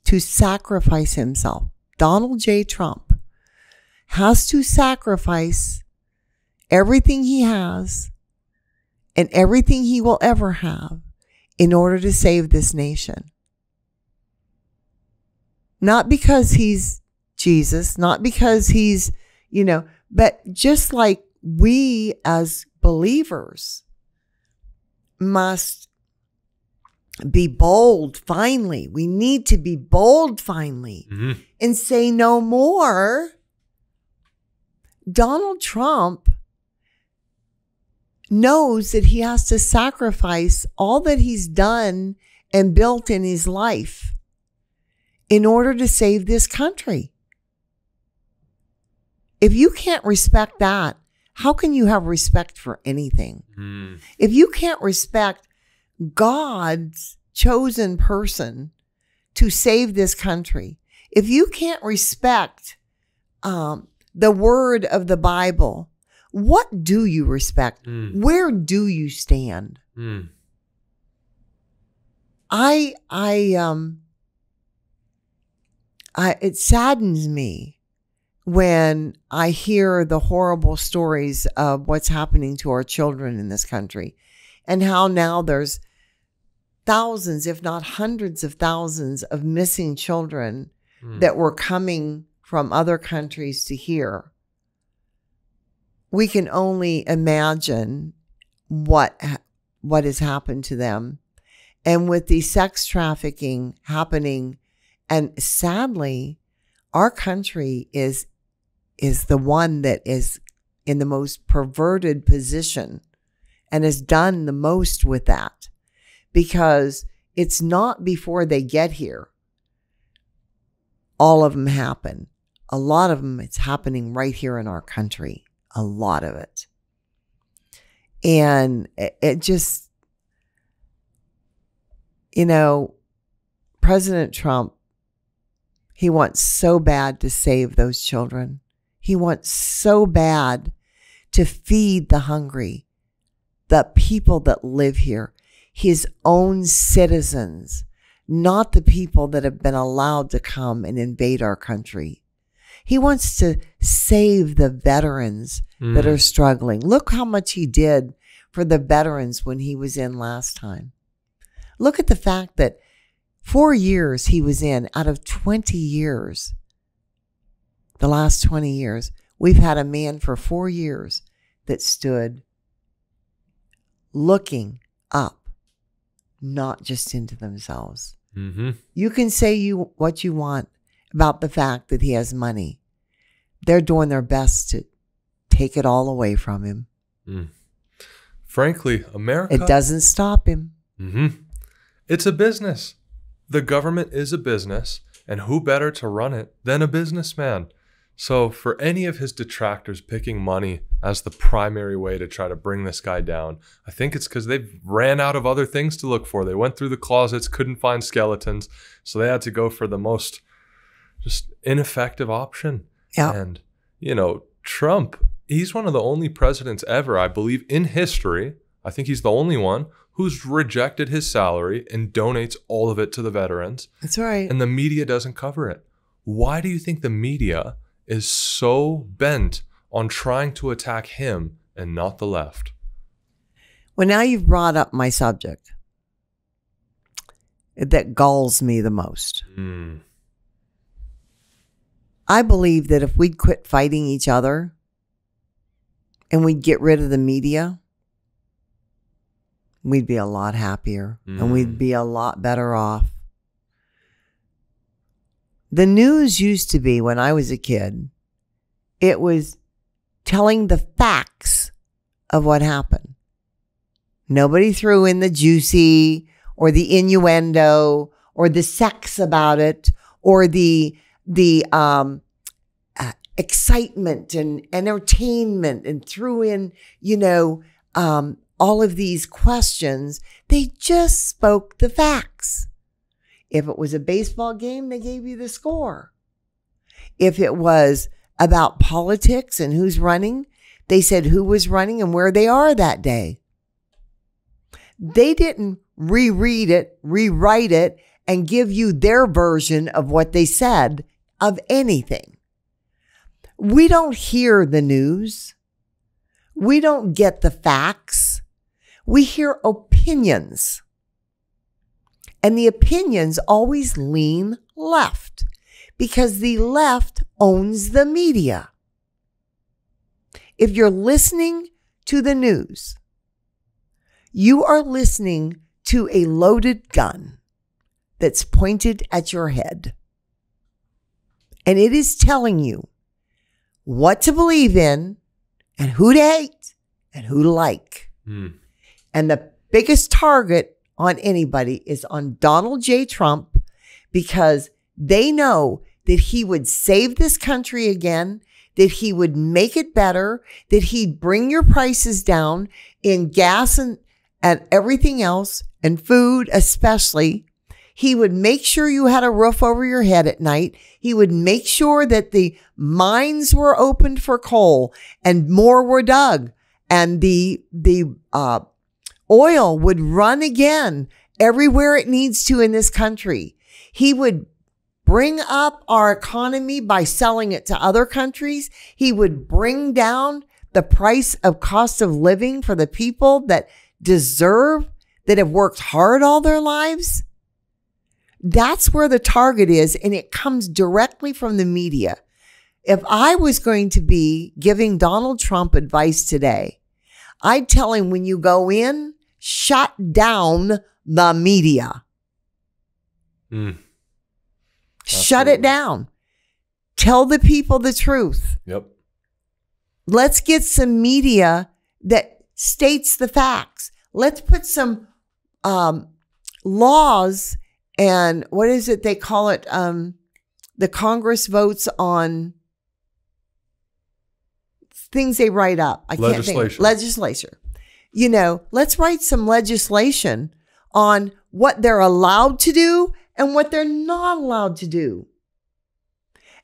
to sacrifice himself. Donald J. Trump has to sacrifice everything he has and everything he will ever have in order to save this nation. Not because he's Jesus, not because he's, you know, but just like we as believers must be bold finally. We need to be bold finally Mhm. and say no more. Donald Trump knows that he has to sacrifice all that he's done and built in his life in order to save this country. If you can't respect that, how can you have respect for anything? Mm. If you can't respect God's chosen person to save this country, if you can't respect um, the word of the Bible, what do you respect? Mm. Where do you stand? Mm. I I um I it saddens me when I hear the horrible stories of what's happening to our children in this country and how now there's thousands if not hundreds of thousands of missing children Mm. that were coming from other countries to here. We can only imagine what what has happened to them. And with the sex trafficking happening and sadly our country is is the one that is in the most perverted position and has done the most with that because it's not before they get here all of them happen. A lot of them, it's happening right here in our country. A lot of it. And it, just, you know, President Trump, he wants so bad to save those children. He wants so bad to feed the hungry, the people that live here, his own citizens not the people that have been allowed to come and invade our country. He wants to save the veterans that Mm. are struggling. Look how much he did for the veterans when he was in last time. Look at the fact that four years he was in out of 20 years, the last 20 years, we've had a man for four years that stood looking up, not just into themselves. Mhm. You can say you what you want about the fact that he has money. They're doing their best to take it all away from him. Mm. Frankly, America. It doesn't stop him. hmm It's a business. The government is a business, and who better to run it than a businessman? So, for any of his detractors picking money as the primary way to try to bring this guy down, I think it's because they've ran out of other things to look for. They went through the closets, couldn't find skeletons, so they had to go for the most just ineffective option. Yeah. And, you know, Trump, he's one of the only presidents ever, I believe, in history. I think he's the only one who's rejected his salary and donates all of it to the veterans, That's right. and the media doesn't cover it. Why do you think the media is so bent on trying to attack him and not the left? Well, now you've brought up my subject that galls me the most. Mm. I believe that if we'd quit fighting each other and we'd get rid of the media, we'd be a lot happier and Mm. we'd be a lot better off. The news used to be when I was a kid, it was telling the facts of what happened. Nobody threw in the juicy or the innuendo or the sex about it or the the um, uh, excitement and entertainment and threw in, you know, um, all of these questions. They just spoke the facts. If it was a baseball game, they gave you the score. If it was about politics and who's running, they said who was running and where they are that day. They didn't reread it, rewrite it, and give you their version of what they said of anything. We don't hear the news. We don't get the facts. We hear opinions. And the opinions always lean left because the left owns the media. If you're listening to the news, you are listening to a loaded gun that's pointed at your head. And it is telling you what to believe in and who to hate and who to like. Mm. And the biggest target on anybody is on Donald J. Trump because they know that he would save this country again, that he would make it better, that he'd bring your prices down in gas and, and everything else and food, especially. He would make sure you had a roof over your head at night. He would make sure that the mines were opened for coal and more were dug and the, the, uh, oil would run again everywhere it needs to in this country. He would bring up our economy by selling it to other countries. He would bring down the price of cost of living for the people that deserve, that have worked hard all their lives. That's where the target is. And it comes directly from the media. If I was going to be giving Donald Trump advice today, I'd tell him when you go in, shut down the media. Mm. Shut it down. Tell the people the truth. Yep. Let's get some media that states the facts. Let's put some um, laws and what is it they call it? Um, the Congress votes on things they write up. I can't think. Legislature. You know, let's write some legislation on what they're allowed to do and what they're not allowed to do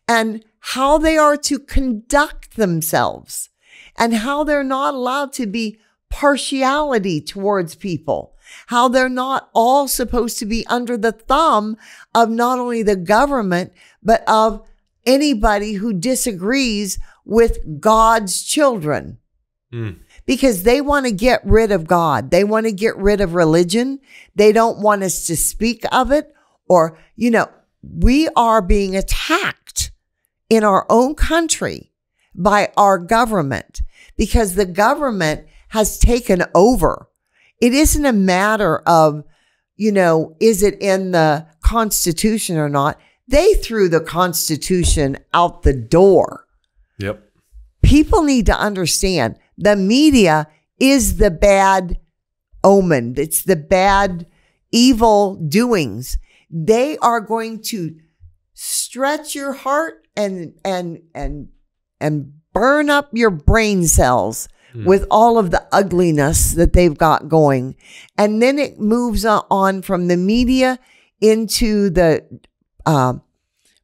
and how they are to conduct themselves and how they're not allowed to be partiality towards people, how they're not all supposed to be under the thumb of not only the government, but of anybody who disagrees with God's children Mm. Because they want to get rid of God. They want to get rid of religion. They don't want us to speak of it or, you know, we are being attacked in our own country by our government because the government has taken over. It isn't a matter of, you know, is it in the Constitution or not? They threw the Constitution out the door Yep. people need to understand the media is the bad omen. It's the bad, evil doings. They are going to stretch your heart and, and, and, and burn up your brain cells with all of the ugliness that they've got going. And then it moves on from the media into the, uh,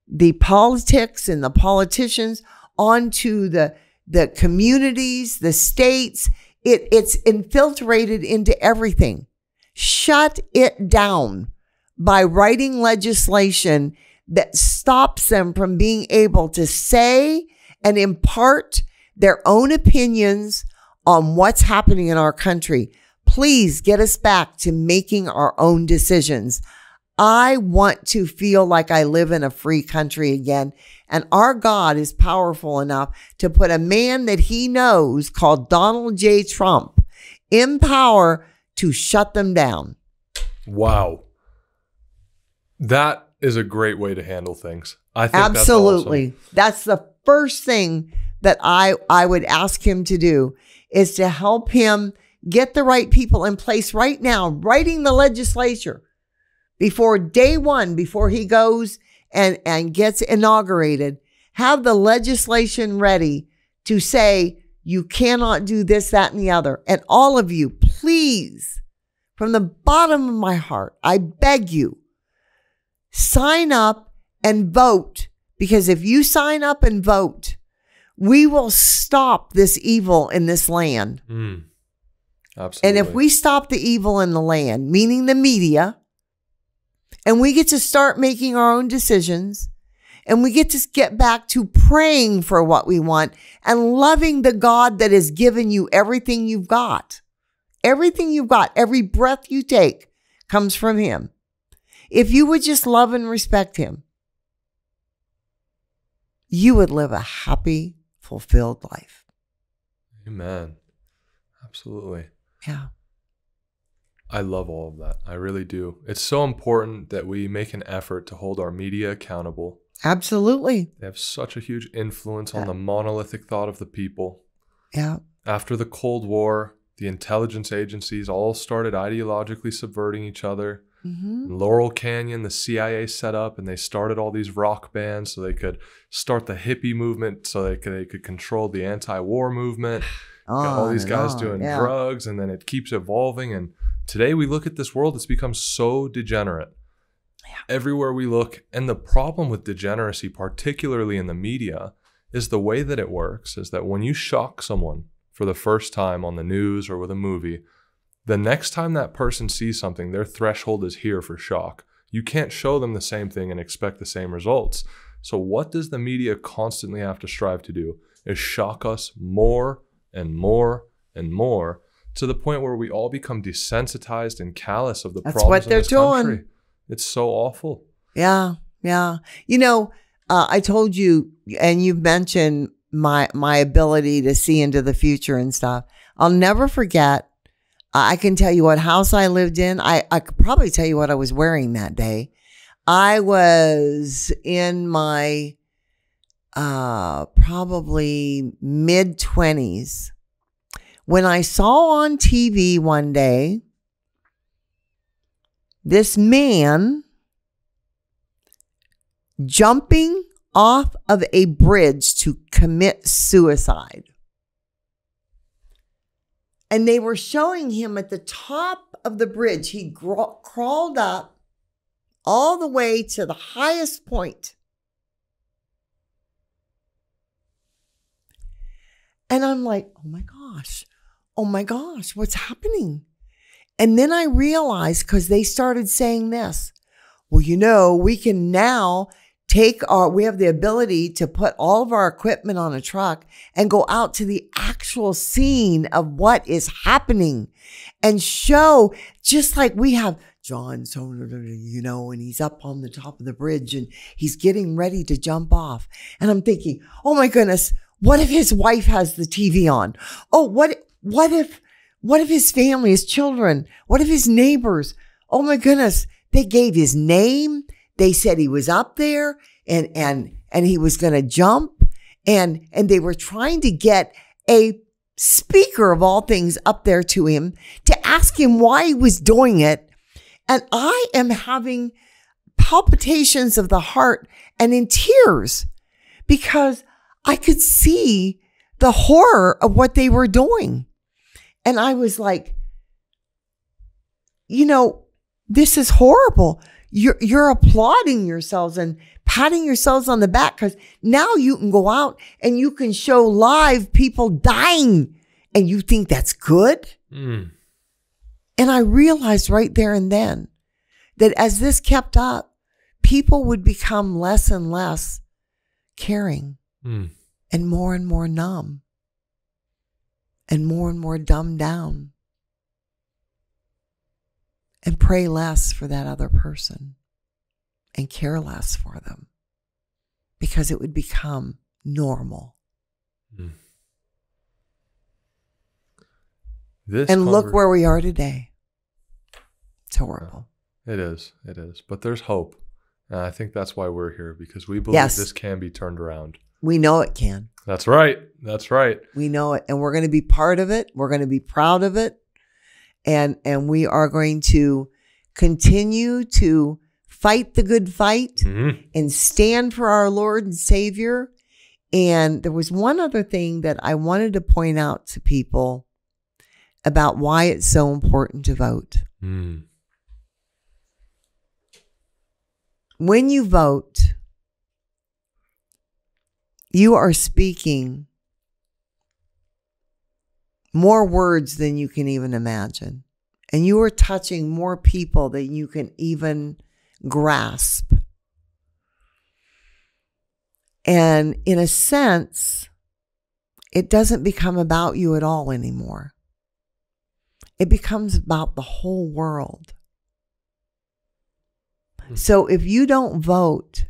the politics and the politicians onto the the communities, the states. It, it's infiltrated into everything. Shut it down by writing legislation that stops them from being able to say and impart their own opinions on what's happening in our country. Please get us back to making our own decisions. I want to feel like I live in a free country again. And our God is powerful enough to put a man that he knows called Donald J. Trump in power to shut them down. Wow. That is a great way to handle things. I think Absolutely. That's, the first thing that I, I would ask him to do is to help him get the right people in place right now, writing the legislature before day one, before he goes and, and gets inaugurated, have the legislation ready to say, you cannot do this, that, and the other. And all of you, please, from the bottom of my heart, I beg you, sign up and vote. Because if you sign up and vote, we will stop this evil in this land. Mm. Absolutely. And if we stop the evil in the land, meaning the media, and we get to start making our own decisions, and we get to get back to praying for what we want and loving the God that has given you everything you've got. Everything you've got, every breath you take comes from Him. If you would just love and respect Him, you would live a happy, fulfilled life. Amen. Absolutely. Yeah. I love all of that. I really do. It's so important that we make an effort to hold our media accountable. Absolutely. They have such a huge influence on the monolithic thought of the people. Yeah. After the Cold War, the intelligence agencies all started ideologically subverting each other. Mm-hmm. Laurel Canyon, the CIA set up and they started all these rock bands so they could start the hippie movement so they could, they could control the anti war movement. Got all these guys on, doing yeah. drugs and then it keeps evolving. And today we look at this world, it's become so degenerate. Everywhere we look. And the problem with degeneracy, particularly in the media, is the way that it works is that when you shock someone for the first time on the news or with a movie, the next time that person sees something, their threshold is here for shock. You can't show them the same thing and expect the same results. So, what does the media constantly have to strive to do? Is shock us more and more and more to the point where we all become desensitized and callous of the That's problems what they're doing. country. It's so awful. Yeah, yeah. You know, uh, I told you, and you've mentioned my my ability to see into the future and stuff. I'll never forget. I can tell you what house I lived in. I I could probably tell you what I was wearing that day. I was in my uh probably mid 20s when I saw on TV one day this man jumping off of a bridge to commit suicide. And they were showing him at the top of the bridge. He crawled up all the way to the highest point. And I'm like, oh my gosh, oh my gosh, what's happening? And then I realized because they started saying this well, you know, we can now take our, we have the ability to put all of our equipment on a truck and go out to the actual scene of what is happening and show just like we have John, so, you know, and he's up on the top of the bridge and he's getting ready to jump off. And I'm thinking, oh my goodness, what if his wife has the TV on? Oh, what, what if, what if his family, his children, what if his neighbors? Oh my goodness, they gave his name. They said he was up there and, and, and he was going to jump and, and they were trying to get a speaker of all things up there to him to ask him why he was doing it. And I am having palpitations of the heart and in tears because I could see the horror of what they were doing. And I was like, you know, this is horrible. You're, you're applauding yourselves and patting yourselves on the back because now you can go out and you can show live people dying and you think that's good. Mm. And I realized right there and then that as this kept up, people would become less and less caring Mm. and more and more numb and more and more dumbed down and pray less for that other person and care less for them because it would become normal. Hmm. This And look where we are today. It's horrible. It is. It is. But there's hope. And I think that's why we're here because we believe Yes. this can be turned around. We know it can. That's right. That's right. We know it and we're going to be part of it. We're going to be proud of it. And and we are going to continue to fight the good fight Mhm. and stand for our Lord and Savior. And there was one other thing that I wanted to point out to people about why it's so important to vote. Mm. When you vote, you are speaking more words than you can even imagine. And you are touching more people than you can even grasp. And in a sense, it doesn't become about you at all anymore. It becomes about the whole world. Hmm. So if you don't vote,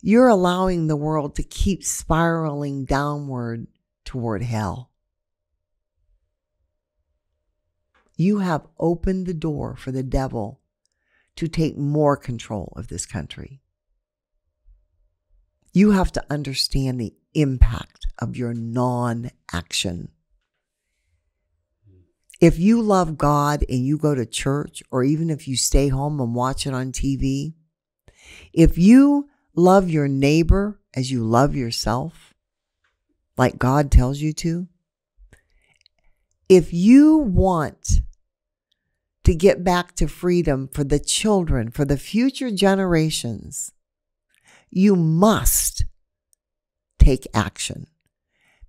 you're allowing the world to keep spiraling downward toward hell. You have opened the door for the devil to take more control of this country. You have to understand the impact of your non action. If you love God and you go to church, or even if you stay home and watch it on TV, if you love your neighbor as you love yourself, like God tells you to, if you want to get back to freedom for the children, for the future generations, you must take action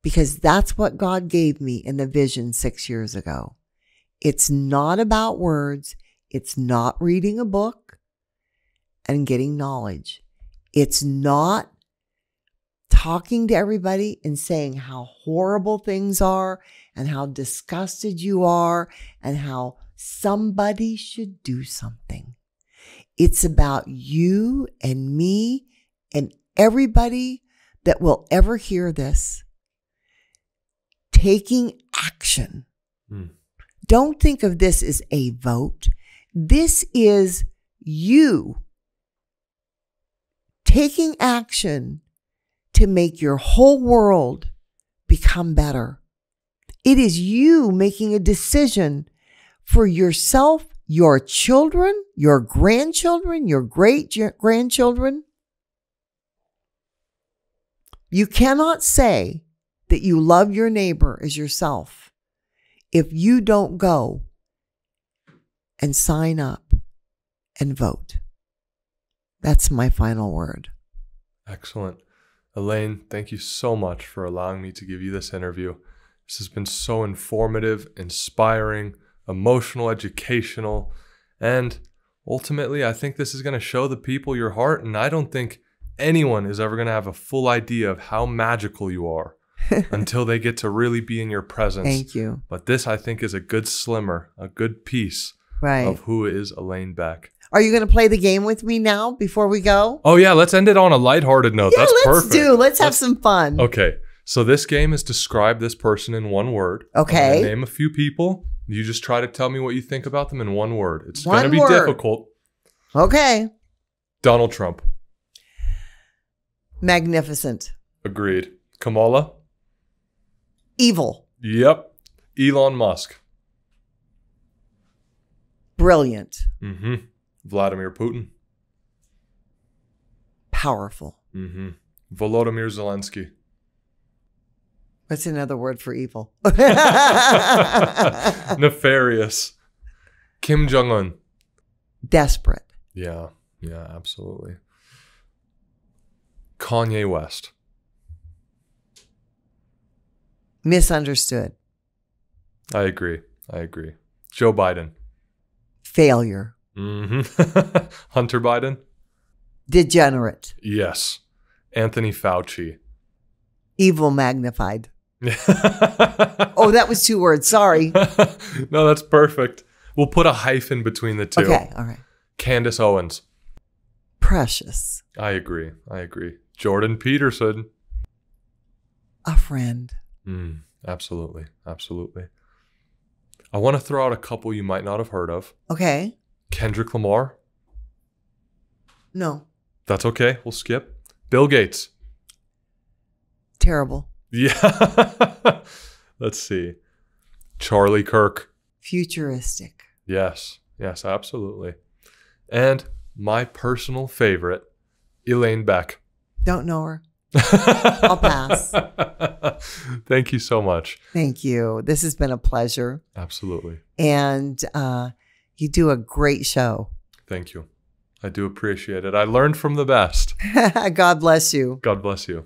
because that's what God gave me in the vision six years ago. It's not about words, it's not reading a book and getting knowledge. It's not talking to everybody and saying how horrible things are and how disgusted you are and how somebody should do something. It's about you and me and everybody that will ever hear this taking action. Mm. Don't think of this as a vote. This is you taking action to make your whole world become better. It is you making a decision for yourself, your children, your grandchildren, your great grandchildren. You cannot say that you love your neighbor as yourself if you don't go and sign up and vote. That's my final word. Excellent. Elaine, thank you so much for allowing me to give you this interview. This has been so informative, inspiring, emotional, educational, and ultimately, I think this is going to show the people your heart. And I don't think anyone is ever going to have a full idea of how magical you are until they get to really be in your presence. Thank you. But this, I think, is a good slimmer, a good piece Right. of who is Elaine Beck. Are you going to play the game with me now before we go? Oh, yeah, let's end it on a lighthearted note. yeah, That's let's perfect. do. Let's have Let's- some fun. Okay, so this game is describe this person in one word. I'm Okay. name a few people. You just try to tell me what you think about them in one word. It's going to be word. difficult. Okay. Donald Trump. Magnificent. Agreed. Kamala. Evil. Yep. Elon Musk. Brilliant. Mm-hmm. Vladimir Putin. Powerful. Mm-hmm. Volodymyr Zelensky. What's another word for evil? Nefarious. Kim Jong Un. Desperate. Yeah. Yeah. Absolutely. Kanye West. Misunderstood. I agree. I agree. Joe Biden. Failure. Hmm Hunter Biden. Degenerate. Yes. Anthony Fauci. Evil magnified. oh, Oh, that was two words. Sorry. no, that's perfect. We'll put a hyphen between the two. Okay. All right. Candace Owens. Precious. I agree. I agree. Jordan Peterson. A friend. Mm, absolutely. Absolutely. I want to throw out a couple you might not have heard of. Okay. Kendrick Lamar. No. That's okay. We'll skip. Bill Gates. Terrible. Yeah. Let's see. Charlie Kirk. Futuristic. Yes. Yes, absolutely. And my personal favorite, Elaine Beck. Don't know her. I'll pass. Thank you so much. Thank you. This has been a pleasure. Absolutely. And uh, you do a great show. Thank you. I do appreciate it. I learned from the best. God bless you. God bless you.